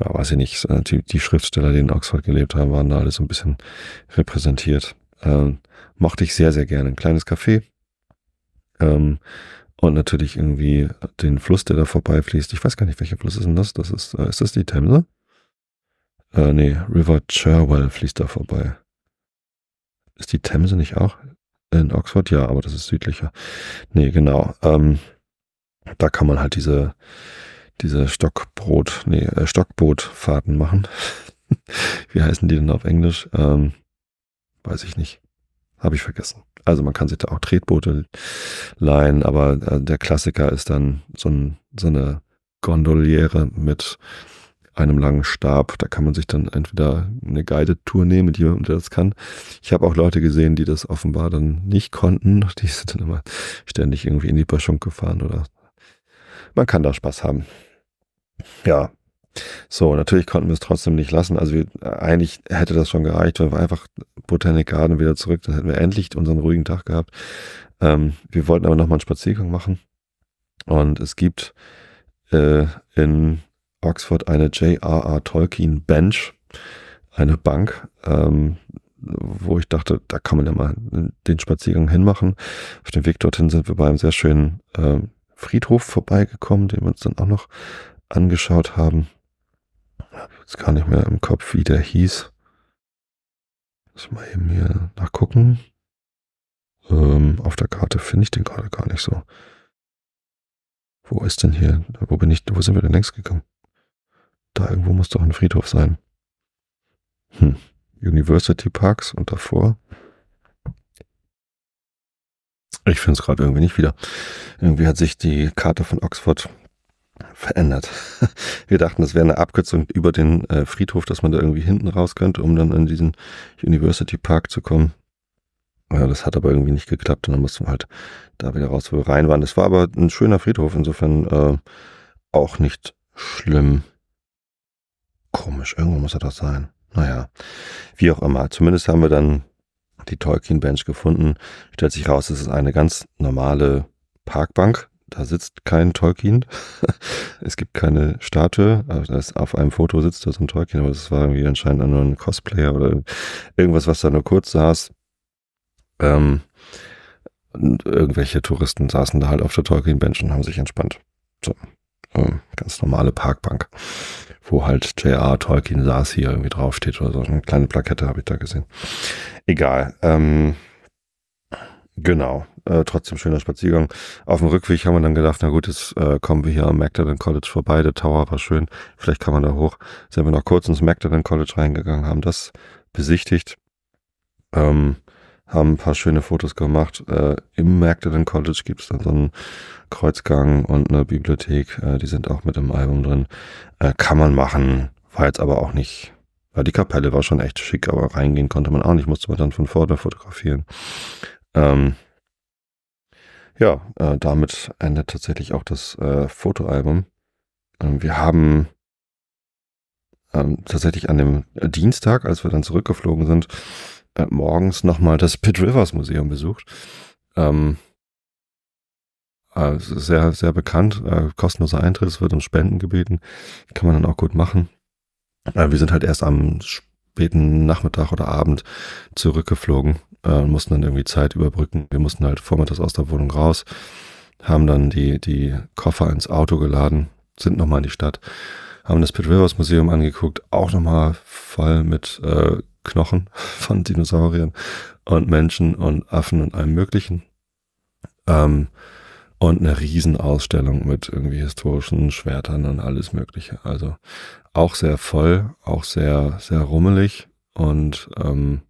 ja, weiß ich nicht, äh, die, die Schriftsteller, die in Oxford gelebt haben, waren da alles so ein bisschen repräsentiert. Ähm, mochte ich sehr, sehr gerne. Ein kleines Café. Ähm, und natürlich irgendwie den Fluss, der da vorbeifließt. Ich weiß gar nicht, welcher Fluss ist denn das? Das ist, äh, ist das die Themse? Äh, nee, River Cherwell fließt da vorbei. Ist die Themse nicht auch in Oxford? Ja, aber das ist südlicher. Nee, genau. Ähm, da kann man halt diese, diese Stockbrot, nee, äh, Stockbootfahrten machen. *laughs* Wie heißen die denn auf Englisch? Ähm, weiß ich nicht. Habe ich vergessen. Also man kann sich da auch Tretboote leihen, aber äh, der Klassiker ist dann so, ein, so eine Gondoliere mit einem langen Stab. Da kann man sich dann entweder eine Guided-Tour nehmen mit jemandem, der das kann. Ich habe auch Leute gesehen, die das offenbar dann nicht konnten. *laughs* Die sind dann immer ständig irgendwie in die Böschung gefahren oder man kann da Spaß haben. Ja, so, natürlich konnten wir es trotzdem nicht lassen. Also wir, eigentlich hätte das schon gereicht, wenn wir einfach Botanic Garden wieder zurück, dann hätten wir endlich unseren ruhigen Tag gehabt. Ähm, wir wollten aber nochmal einen Spaziergang machen. Und es gibt äh, in Oxford eine J.R.R. Tolkien Bench, eine Bank, ähm, wo ich dachte, da kann man ja mal den Spaziergang hinmachen. Auf dem Weg dorthin sind wir bei einem sehr schönen äh, Friedhof vorbeigekommen, den wir uns dann auch noch angeschaut haben. Jetzt gar nicht mehr im Kopf, wie der hieß. Muss mal eben hier nachgucken. Ähm, auf der Karte finde ich den gerade gar nicht so. Wo ist denn hier? Wo bin ich? Wo sind wir denn längst gegangen? Da irgendwo muss doch ein Friedhof sein. Hm. University Parks und davor. Ich finde es gerade irgendwie nicht wieder. Irgendwie hat sich die Karte von Oxford verändert. *laughs* Wir dachten, das wäre eine Abkürzung über den äh, Friedhof, dass man da irgendwie hinten raus könnte, um dann in diesen University Park zu kommen. Ja, das hat aber irgendwie nicht geklappt und dann mussten wir halt da wieder raus, wo wir rein waren. Das war aber ein schöner Friedhof, insofern äh, auch nicht schlimm. Komisch, irgendwo muss er doch sein. Naja, wie auch immer. Zumindest haben wir dann die Tolkien Bench gefunden. Stellt sich raus, es ist eine ganz normale Parkbank. Da sitzt kein Tolkien. *laughs* es gibt keine Statue. Also auf einem Foto sitzt da so ein Tolkien, aber das war irgendwie anscheinend nur ein Cosplayer oder irgendwas, was da nur kurz saß. Ähm, irgendwelche Touristen saßen da halt auf der Tolkien Bench und haben sich entspannt. So, ähm, ganz normale Parkbank wo halt J.R. Tolkien saß hier irgendwie draufsteht oder so. Eine kleine Plakette habe ich da gesehen. Egal. Ähm, genau. Äh, trotzdem schöner Spaziergang. Auf dem Rückweg haben wir dann gedacht, na gut, jetzt äh, kommen wir hier am Magdalen College vorbei. Der Tower war schön. Vielleicht kann man da hoch. Sind wir noch kurz ins Magdalen College reingegangen, haben das besichtigt. Ähm, haben ein paar schöne Fotos gemacht. Äh, Im Magdalen College gibt es dann so einen Kreuzgang und eine Bibliothek. Äh, die sind auch mit im Album drin. Äh, kann man machen. War jetzt aber auch nicht. Weil die Kapelle war schon echt schick, aber reingehen konnte man auch nicht. Musste man dann von vorne fotografieren. Ähm, ja, äh, damit endet tatsächlich auch das äh, Fotoalbum. Ähm, wir haben ähm, tatsächlich an dem Dienstag, als wir dann zurückgeflogen sind, äh, morgens nochmal das Pitt Rivers Museum besucht. Ähm, äh, sehr, sehr bekannt, äh, kostenloser Eintritt, es wird um Spenden gebeten, kann man dann auch gut machen. Äh, wir sind halt erst am späten Nachmittag oder Abend zurückgeflogen äh, mussten dann irgendwie Zeit überbrücken. Wir mussten halt vormittags aus der Wohnung raus, haben dann die, die Koffer ins Auto geladen, sind nochmal in die Stadt, haben das Pitt Rivers Museum angeguckt, auch nochmal voll mit äh, Knochen *laughs* von Dinosauriern und Menschen und Affen und allem Möglichen. Ähm, und eine Riesenausstellung mit irgendwie historischen Schwertern und alles Mögliche. Also auch sehr voll, auch sehr, sehr rummelig und ähm,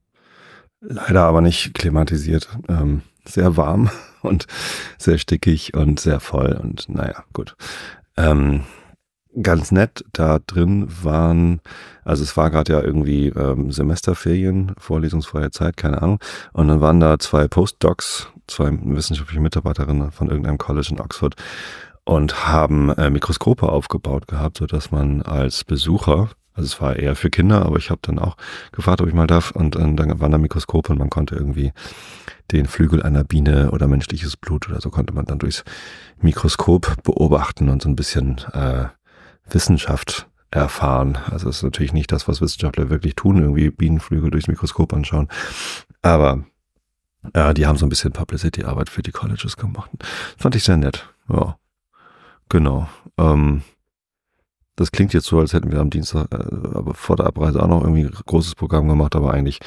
leider aber nicht klimatisiert. Ähm, sehr warm *laughs* und sehr stickig und sehr voll und naja, gut. Ähm, ganz nett. Da drin waren, also es war gerade ja irgendwie ähm, Semesterferien, vorlesungsfreie Zeit, keine Ahnung. Und dann waren da zwei Postdocs, zwei wissenschaftliche Mitarbeiterinnen von irgendeinem College in Oxford und haben äh, Mikroskope aufgebaut gehabt, so dass man als Besucher also es war eher für Kinder, aber ich habe dann auch gefragt, ob ich mal darf. Und, und dann waren da Mikroskope und man konnte irgendwie den Flügel einer Biene oder menschliches Blut oder so konnte man dann durchs Mikroskop beobachten und so ein bisschen äh, Wissenschaft erfahren. Also es ist natürlich nicht das, was Wissenschaftler wirklich tun, irgendwie Bienenflügel durchs Mikroskop anschauen. Aber äh, die haben so ein bisschen Publicity-Arbeit für die Colleges gemacht. Fand ich sehr nett. Ja, genau. Ähm, das klingt jetzt so, als hätten wir am Dienstag, äh, vor der Abreise auch noch irgendwie ein großes Programm gemacht, aber eigentlich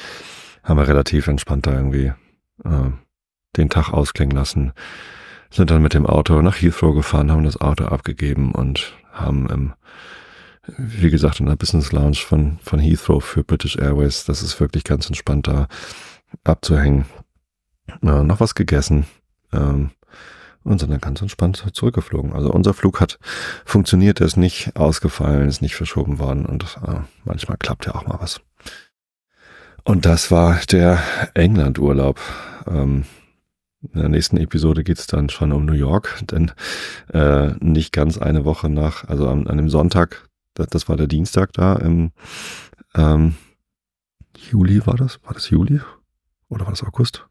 haben wir relativ entspannt da irgendwie äh, den Tag ausklingen lassen. Sind dann mit dem Auto nach Heathrow gefahren, haben das Auto abgegeben und haben im, wie gesagt, in der Business Lounge von, von Heathrow für British Airways, das ist wirklich ganz entspannt da abzuhängen. Äh, noch was gegessen ähm, und sind dann ganz entspannt zurückgeflogen. Also unser Flug hat funktioniert, ist nicht ausgefallen, ist nicht verschoben worden und äh, manchmal klappt ja auch mal was. Und das war der England-Urlaub. Ähm, in der nächsten Episode geht es dann schon um New York, denn äh, nicht ganz eine Woche nach, also an, an dem Sonntag, das, das, war der Dienstag da im ähm, Juli war das? War das Juli? Oder war das August?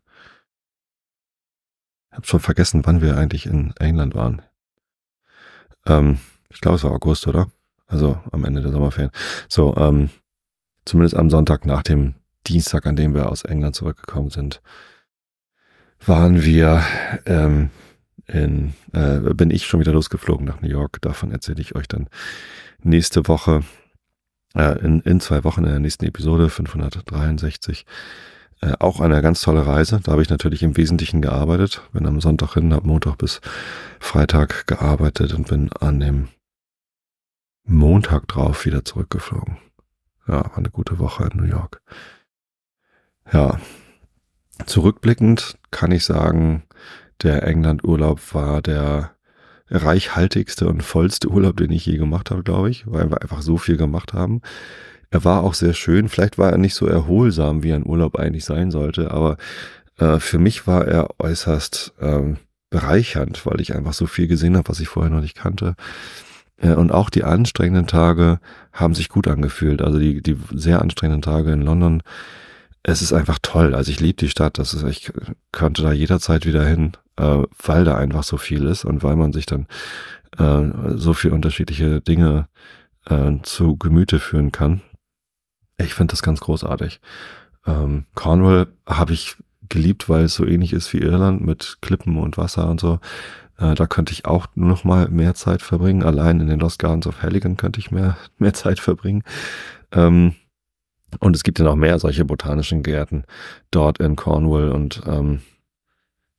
Habe schon vergessen, wann wir eigentlich in England waren. Ähm, ich glaube, es war August, oder? Also am Ende der Sommerferien. So, ähm, zumindest am Sonntag nach dem Dienstag, an dem wir aus England zurückgekommen sind, waren wir ähm, in, äh, bin ich schon wieder losgeflogen nach New York. Davon erzähle ich euch dann nächste Woche, äh, in, in zwei Wochen in der nächsten Episode 563. Äh, auch eine ganz tolle Reise. Da habe ich natürlich im Wesentlichen gearbeitet. Bin am Sonntag hin, habe Montag bis Freitag gearbeitet und bin an dem Montag drauf wieder zurückgeflogen. Ja, war eine gute Woche in New York. Ja, zurückblickend kann ich sagen, der England-Urlaub war der reichhaltigste und vollste Urlaub, den ich je gemacht habe, glaube ich, weil wir einfach so viel gemacht haben. Er war auch sehr schön. Vielleicht war er nicht so erholsam, wie ein Urlaub eigentlich sein sollte, aber äh, für mich war er äußerst ähm, bereichernd, weil ich einfach so viel gesehen habe, was ich vorher noch nicht kannte. Äh, und auch die anstrengenden Tage haben sich gut angefühlt. Also die, die sehr anstrengenden Tage in London. Es ist einfach toll. Also ich liebe die Stadt. Das ist, ich könnte da jederzeit wieder hin, äh, weil da einfach so viel ist und weil man sich dann äh, so viel unterschiedliche Dinge äh, zu Gemüte führen kann. Ich finde das ganz großartig. Ähm, Cornwall habe ich geliebt, weil es so ähnlich ist wie Irland mit Klippen und Wasser und so. Äh, da könnte ich auch noch mal mehr Zeit verbringen. Allein in den Lost Gardens of Halligan könnte ich mehr, *laughs* mehr Zeit verbringen. Ähm, und es gibt ja noch mehr solche botanischen Gärten dort in Cornwall und ähm,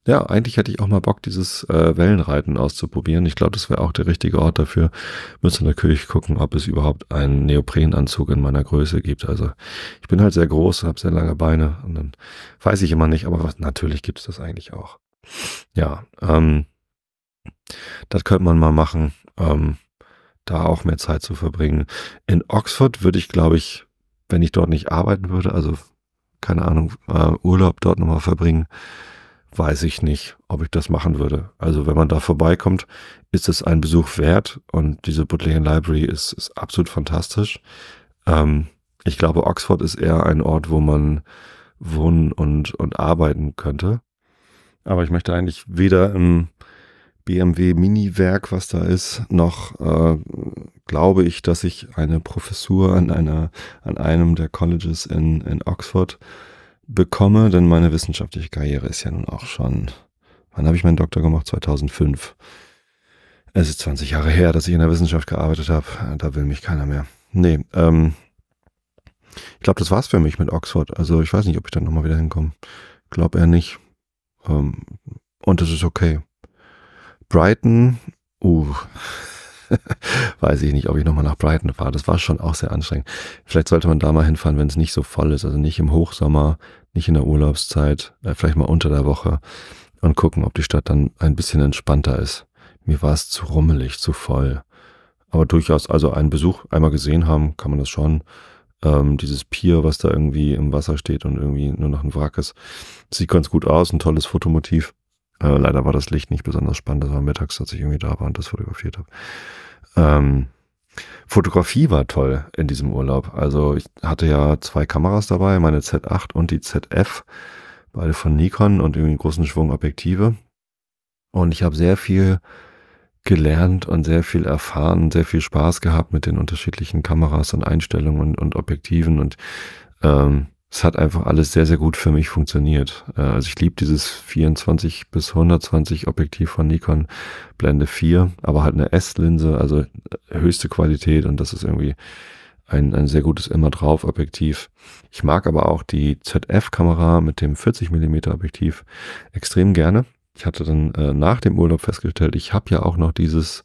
ja, eigentlich hätte ich auch mal Bock, dieses äh, Wellenreiten auszuprobieren. Ich glaube, das wäre auch der richtige Ort dafür. Müsste natürlich gucken, ob es überhaupt einen Neoprenanzug in meiner Größe gibt. Also ich bin halt sehr groß, habe sehr lange Beine und dann weiß ich immer nicht, aber was, natürlich gibt es das eigentlich auch. Ja, ähm, das könnte man mal machen, ähm, da auch mehr Zeit zu verbringen. In Oxford würde ich, glaube ich, wenn ich dort nicht arbeiten würde, also keine Ahnung, äh, Urlaub dort nochmal verbringen, weiß ich nicht, ob ich das machen würde. Also wenn man da vorbeikommt, ist es ein Besuch wert und diese Bodleian Library ist, ist absolut fantastisch. Ähm, ich glaube, Oxford ist eher ein Ort, wo man wohnen und, und arbeiten könnte. Aber ich möchte eigentlich weder im BMW Mini-Werk, was da ist, noch äh, glaube ich, dass ich eine Professur an einer, an einem der Colleges in, in Oxford bekomme, denn meine wissenschaftliche Karriere ist ja nun auch schon, wann habe ich meinen Doktor gemacht? 2005. Es ist 20 Jahre her, dass ich in der Wissenschaft gearbeitet habe. Da will mich keiner mehr. Nee, ähm, ich glaube, das war's für mich mit Oxford. Also ich weiß nicht, ob ich dann nochmal wieder hinkomme. Glaub eher nicht. Ähm, und es ist okay. Brighton, uh, *laughs* weiß ich nicht, ob ich nochmal nach Brighton fahre. Das war schon auch sehr anstrengend. Vielleicht sollte man da mal hinfahren, wenn es nicht so voll ist. Also nicht im Hochsommer, nicht in der Urlaubszeit, äh, vielleicht mal unter der Woche und gucken, ob die Stadt dann ein bisschen entspannter ist. Mir war es zu rummelig, zu voll. Aber durchaus, also einen Besuch einmal gesehen haben, kann man das schon. Ähm, dieses Pier, was da irgendwie im Wasser steht und irgendwie nur noch ein Wrack ist, sieht ganz gut aus, ein tolles Fotomotiv. Äh, leider war das Licht nicht besonders spannend. Das war mittags, als ich irgendwie da war und das fotografiert habe. Ähm, Fotografie war toll in diesem Urlaub. Also ich hatte ja zwei Kameras dabei, meine Z8 und die ZF, beide von Nikon und irgendwie großen Schwung Objektive. Und ich habe sehr viel gelernt und sehr viel erfahren, sehr viel Spaß gehabt mit den unterschiedlichen Kameras und Einstellungen und, und Objektiven und ähm, es hat einfach alles sehr, sehr gut für mich funktioniert. Äh, also ich liebe dieses 24 bis 120 Objektiv von Nikon Blende 4, aber halt eine S-Linse, also äh, höchste Qualität und das ist irgendwie ein, ein sehr gutes immer drauf Objektiv. Ich mag aber auch die ZF-Kamera mit dem 40 mm Objektiv extrem gerne. Ich hatte dann äh, nach dem Urlaub festgestellt, ich habe ja auch noch dieses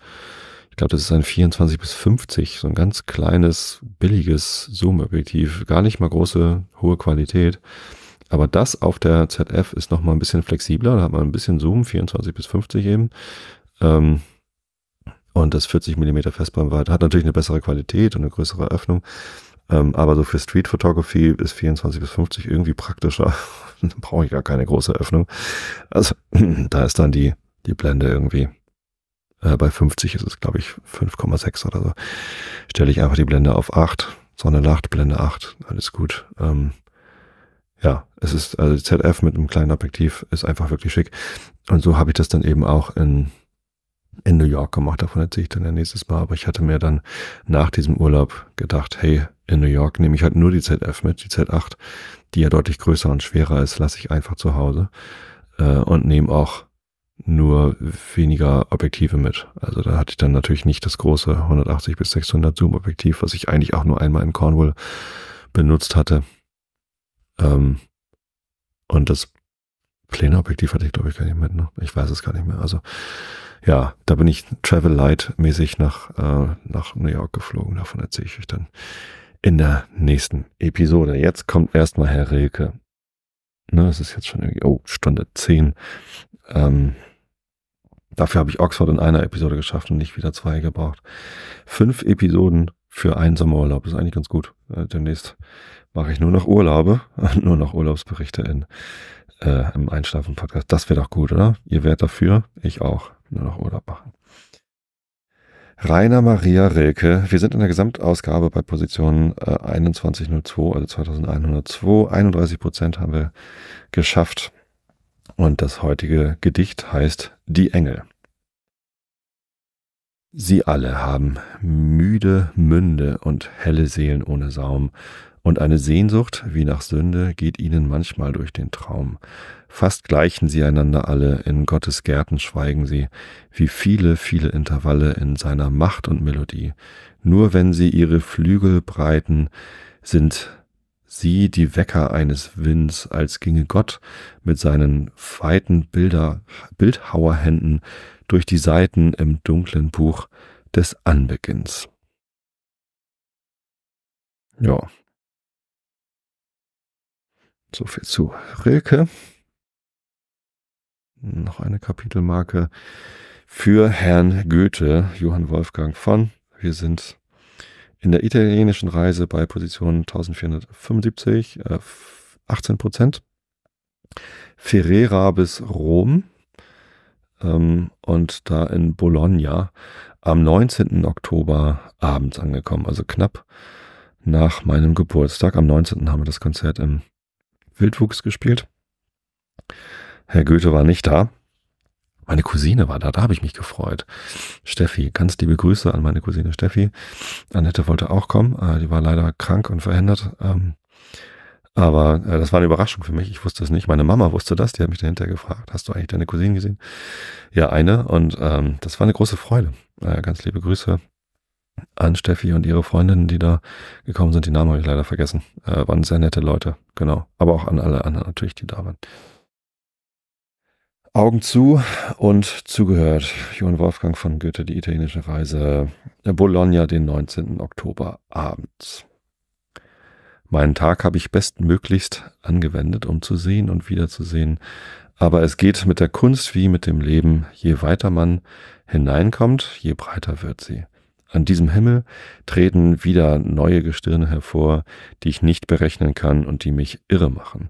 glaube, das ist ein 24 bis 50, so ein ganz kleines, billiges Zoom-Objektiv. Gar nicht mal große, hohe Qualität. Aber das auf der ZF ist nochmal ein bisschen flexibler. Da hat man ein bisschen Zoom, 24 bis 50 eben. Ähm, und das 40 mm Festbrennweite hat natürlich eine bessere Qualität und eine größere Öffnung. Ähm, aber so für Street Photography ist 24 bis 50 irgendwie praktischer. *laughs* da brauche ich gar keine große Öffnung. Also *clears throat* da ist dann die, die Blende irgendwie äh, bei 50 ist es, glaube ich, 5,6 oder so. Stelle ich einfach die Blende auf 8. Sonne lacht, Blende 8. Alles gut. Ähm, ja, es ist, also die ZF mit einem kleinen Objektiv ist einfach wirklich schick. Und so habe ich das dann eben auch in, in New York gemacht. Davon erzähle ich dann ja nächstes Mal. Aber ich hatte mir dann nach diesem Urlaub gedacht, hey, in New York nehme ich halt nur die ZF mit, die Z8, die ja deutlich größer und schwerer ist, lasse ich einfach zu Hause äh, und nehme auch nur weniger Objektive mit. Also da hatte ich dann natürlich nicht das große 180 bis 600 Zoom Objektiv, was ich eigentlich auch nur einmal in Cornwall benutzt hatte. Ähm, und das Pläne-Objektiv hatte ich glaube ich gar nicht mit, ne? Ich weiß es gar nicht mehr. Also ja, da bin ich Travel Light mäßig nach, äh, nach New York geflogen. Davon erzähle ich euch dann in der nächsten Episode. Jetzt kommt erstmal Herr Rilke. Ne, es ist jetzt schon irgendwie, oh, Stunde 10. Ähm, dafür habe ich Oxford in einer Episode geschafft und nicht wieder zwei gebraucht. Fünf Episoden für einen Sommerurlaub ist eigentlich ganz gut. Äh, demnächst mache ich nur noch Urlaube, *laughs* nur noch Urlaubsberichte in, äh, im Einschlafen-Podcast. Das wäre doch gut, oder? Ihr wärt dafür, ich auch nur noch Urlaub machen. Rainer Maria Rilke. Wir sind in der Gesamtausgabe bei Position äh, 2102, also 2102. 31 Prozent haben wir geschafft. Und das heutige Gedicht heißt Die Engel. Sie alle haben müde Münde und helle Seelen ohne Saum, und eine Sehnsucht wie nach Sünde geht ihnen manchmal durch den Traum. Fast gleichen sie einander alle, in Gottes Gärten schweigen sie, wie viele, viele Intervalle in seiner Macht und Melodie. Nur wenn sie ihre Flügel breiten, sind sie die Wecker eines Winds, als ginge Gott mit seinen weiten Bilder, Bildhauerhänden durch die Seiten im dunklen Buch des Anbeginns. Ja, so viel zu Rilke. Noch eine Kapitelmarke für Herrn Goethe, Johann Wolfgang von. Wir sind in der italienischen Reise bei Position 1475, äh, 18 Prozent. Ferrera bis Rom ähm, und da in Bologna am 19. Oktober abends angekommen, also knapp nach meinem Geburtstag. Am 19. haben wir das Konzert im Wildwuchs gespielt. Herr Goethe war nicht da. Meine Cousine war da, da habe ich mich gefreut. Steffi, ganz liebe Grüße an meine Cousine Steffi. Annette wollte auch kommen, äh, die war leider krank und verhindert. Ähm, aber äh, das war eine Überraschung für mich. Ich wusste es nicht. Meine Mama wusste das. Die hat mich dahinter gefragt. Hast du eigentlich deine Cousine gesehen? Ja, eine. Und ähm, das war eine große Freude. Äh, ganz liebe Grüße an Steffi und ihre Freundinnen, die da gekommen sind. Die Namen habe ich leider vergessen. Äh, waren sehr nette Leute, genau. Aber auch an alle anderen natürlich, die da waren. Augen zu und zugehört. Johann Wolfgang von Goethe, die italienische Reise. Bologna, den 19. Oktober abends. Meinen Tag habe ich bestmöglichst angewendet, um zu sehen und wiederzusehen. Aber es geht mit der Kunst wie mit dem Leben. Je weiter man hineinkommt, je breiter wird sie. An diesem Himmel treten wieder neue Gestirne hervor, die ich nicht berechnen kann und die mich irre machen.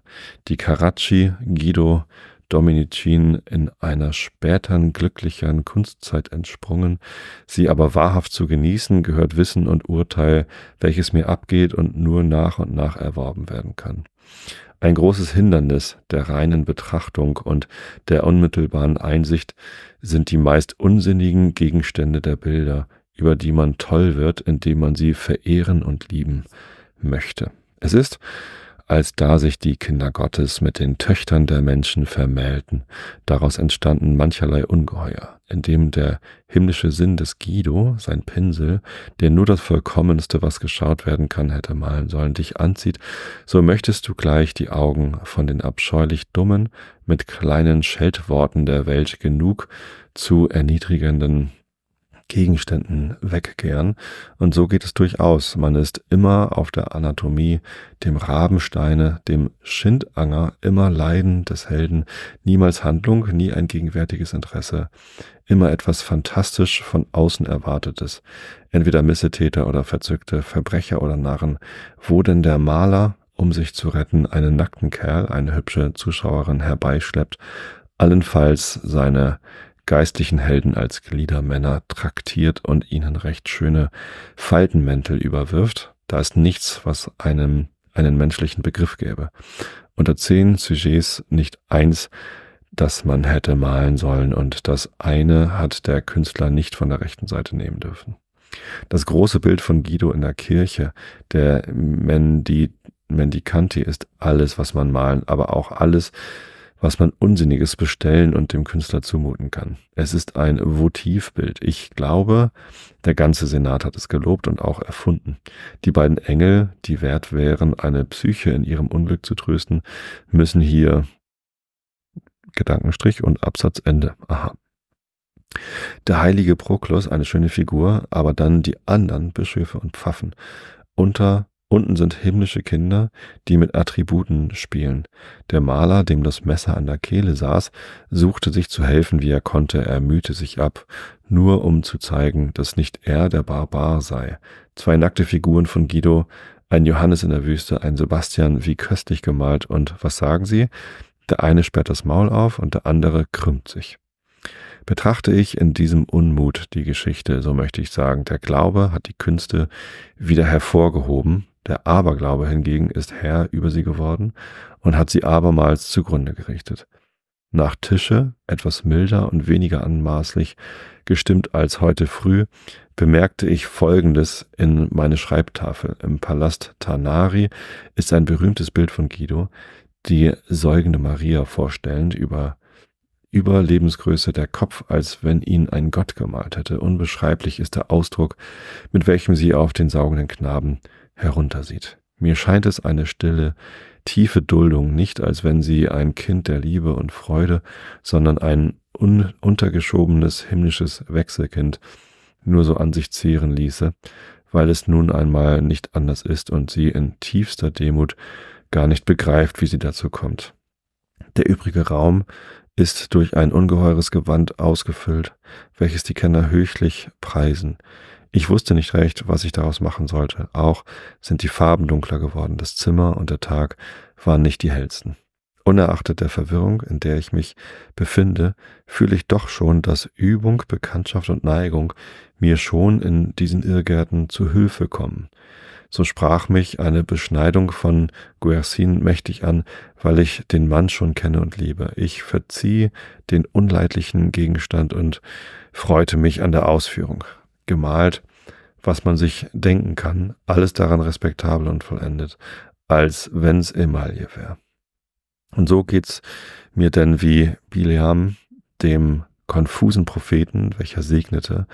Die Carracci, Guido, Dominicin in einer späteren glücklicheren Kunstzeit entsprungen, sie aber wahrhaft zu genießen, gehört Wissen und Urteil, welches mir abgeht und nur nach und nach erworben werden kann. Ein großes Hindernis der reinen Betrachtung und der unmittelbaren Einsicht sind die meist unsinnigen Gegenstände der Bilder, über die man toll wird, indem man sie verehren und lieben möchte. Es ist, als da sich die Kinder Gottes mit den Töchtern der Menschen vermählten. Daraus entstanden mancherlei Ungeheuer, indem der himmlische Sinn des Guido, sein Pinsel, der nur das Vollkommenste, was geschaut werden kann, hätte malen sollen, dich anzieht, so möchtest du gleich die Augen von den abscheulich Dummen mit kleinen Scheltworten der Welt genug zu erniedrigenden Gegenständen wegkehren. Und so geht es durchaus. Man ist immer auf der Anatomie, dem Rabensteine, dem Schindanger, immer Leiden des Helden, niemals Handlung, nie ein gegenwärtiges Interesse, immer etwas fantastisch von außen erwartetes, entweder Missetäter oder Verzückte, Verbrecher oder Narren. Wo denn der Maler, um sich zu retten, einen nackten Kerl, eine hübsche Zuschauerin herbeischleppt, allenfalls seine geistlichen Helden als Gliedermänner traktiert und ihnen recht schöne Faltenmäntel überwirft, da ist nichts, was einem einen menschlichen Begriff gäbe. Unter zehn Sujets nicht eins, das man hätte malen sollen und das eine hat der Künstler nicht von der rechten Seite nehmen dürfen. Das große Bild von Guido in der Kirche, der Mendi, Mendicanti, ist alles, was man malen, aber auch alles, was man Unsinniges bestellen und dem Künstler zumuten kann. Es ist ein Votivbild. Ich glaube, der ganze Senat hat es gelobt und auch erfunden. Die beiden Engel, die wert wären, eine Psyche in ihrem Unglück zu trösten, müssen hier Gedankenstrich und Absatzende. Aha. Der heilige Proklos, eine schöne Figur, aber dann die anderen Bischöfe und Pfaffen. Unter Unten sind himmlische Kinder, die mit Attributen spielen. Der Maler, dem das Messer an der Kehle saß, suchte sich zu helfen, wie er konnte, er mühte sich ab, nur um zu zeigen, dass nicht er der Barbar sei. Zwei nackte Figuren von Guido, ein Johannes in der Wüste, ein Sebastian, wie köstlich gemalt, und was sagen sie? Der eine sperrt das Maul auf und der andere krümmt sich. Betrachte ich in diesem Unmut die Geschichte, so möchte ich sagen, der Glaube hat die Künste wieder hervorgehoben, der Aberglaube hingegen ist Herr über sie geworden und hat sie abermals zugrunde gerichtet. Nach Tische, etwas milder und weniger anmaßlich gestimmt als heute früh, bemerkte ich Folgendes in meine Schreibtafel. Im Palast Tanari ist ein berühmtes Bild von Guido, die säugende Maria vorstellend über über Lebensgröße der Kopf, als wenn ihn ein Gott gemalt hätte. Unbeschreiblich ist der Ausdruck, mit welchem sie auf den saugenden Knaben heruntersieht. Mir scheint es eine stille, tiefe Duldung, nicht als wenn sie ein Kind der Liebe und Freude, sondern ein un untergeschobenes himmlisches Wechselkind nur so an sich zehren ließe, weil es nun einmal nicht anders ist und sie in tiefster Demut gar nicht begreift, wie sie dazu kommt. Der übrige Raum ist durch ein ungeheures Gewand ausgefüllt, welches die Kenner höchlich preisen. Ich wusste nicht recht, was ich daraus machen sollte. Auch sind die Farben dunkler geworden. Das Zimmer und der Tag waren nicht die hellsten. Unerachtet der Verwirrung, in der ich mich befinde, fühle ich doch schon, dass Übung, Bekanntschaft und Neigung mir schon in diesen Irrgärten zu Hilfe kommen. So sprach mich eine Beschneidung von Guercin mächtig an, weil ich den Mann schon kenne und liebe. Ich verzieh den unleidlichen Gegenstand und freute mich an der Ausführung gemalt, was man sich denken kann, alles daran respektabel und vollendet, als wenn's Emaille wäre. Und so geht's mir denn wie Bileam, dem konfusen Propheten, welcher segnete,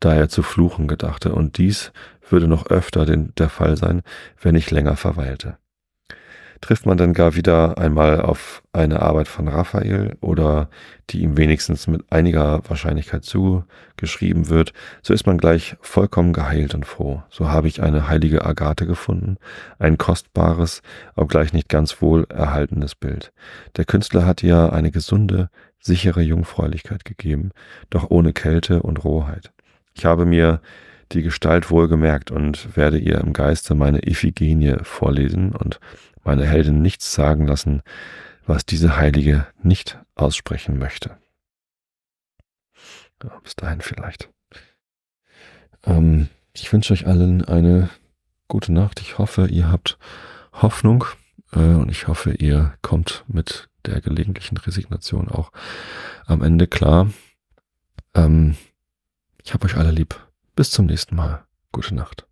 da er zu fluchen gedachte, und dies würde noch öfter den, der Fall sein, wenn ich länger verweilte. Trifft man dann gar wieder einmal auf eine Arbeit von Raphael oder die ihm wenigstens mit einiger Wahrscheinlichkeit zugeschrieben wird, so ist man gleich vollkommen geheilt und froh. So habe ich eine heilige Agathe gefunden, ein kostbares, obgleich nicht ganz wohl erhaltenes Bild. Der Künstler hat ihr eine gesunde, sichere Jungfräulichkeit gegeben, doch ohne Kälte und Rohheit. Ich habe mir die Gestalt wohl gemerkt und werde ihr im Geiste meine Iphigenie vorlesen und meine Heldin nichts sagen lassen, was diese Heilige nicht aussprechen möchte. Ja, bis dahin vielleicht. Ähm, ich wünsche euch allen eine gute Nacht. Ich hoffe, ihr habt Hoffnung äh, und ich hoffe, ihr kommt mit der gelegentlichen Resignation auch am Ende klar. Ähm, ich habe euch alle lieb. Bis zum nächsten Mal. Gute Nacht.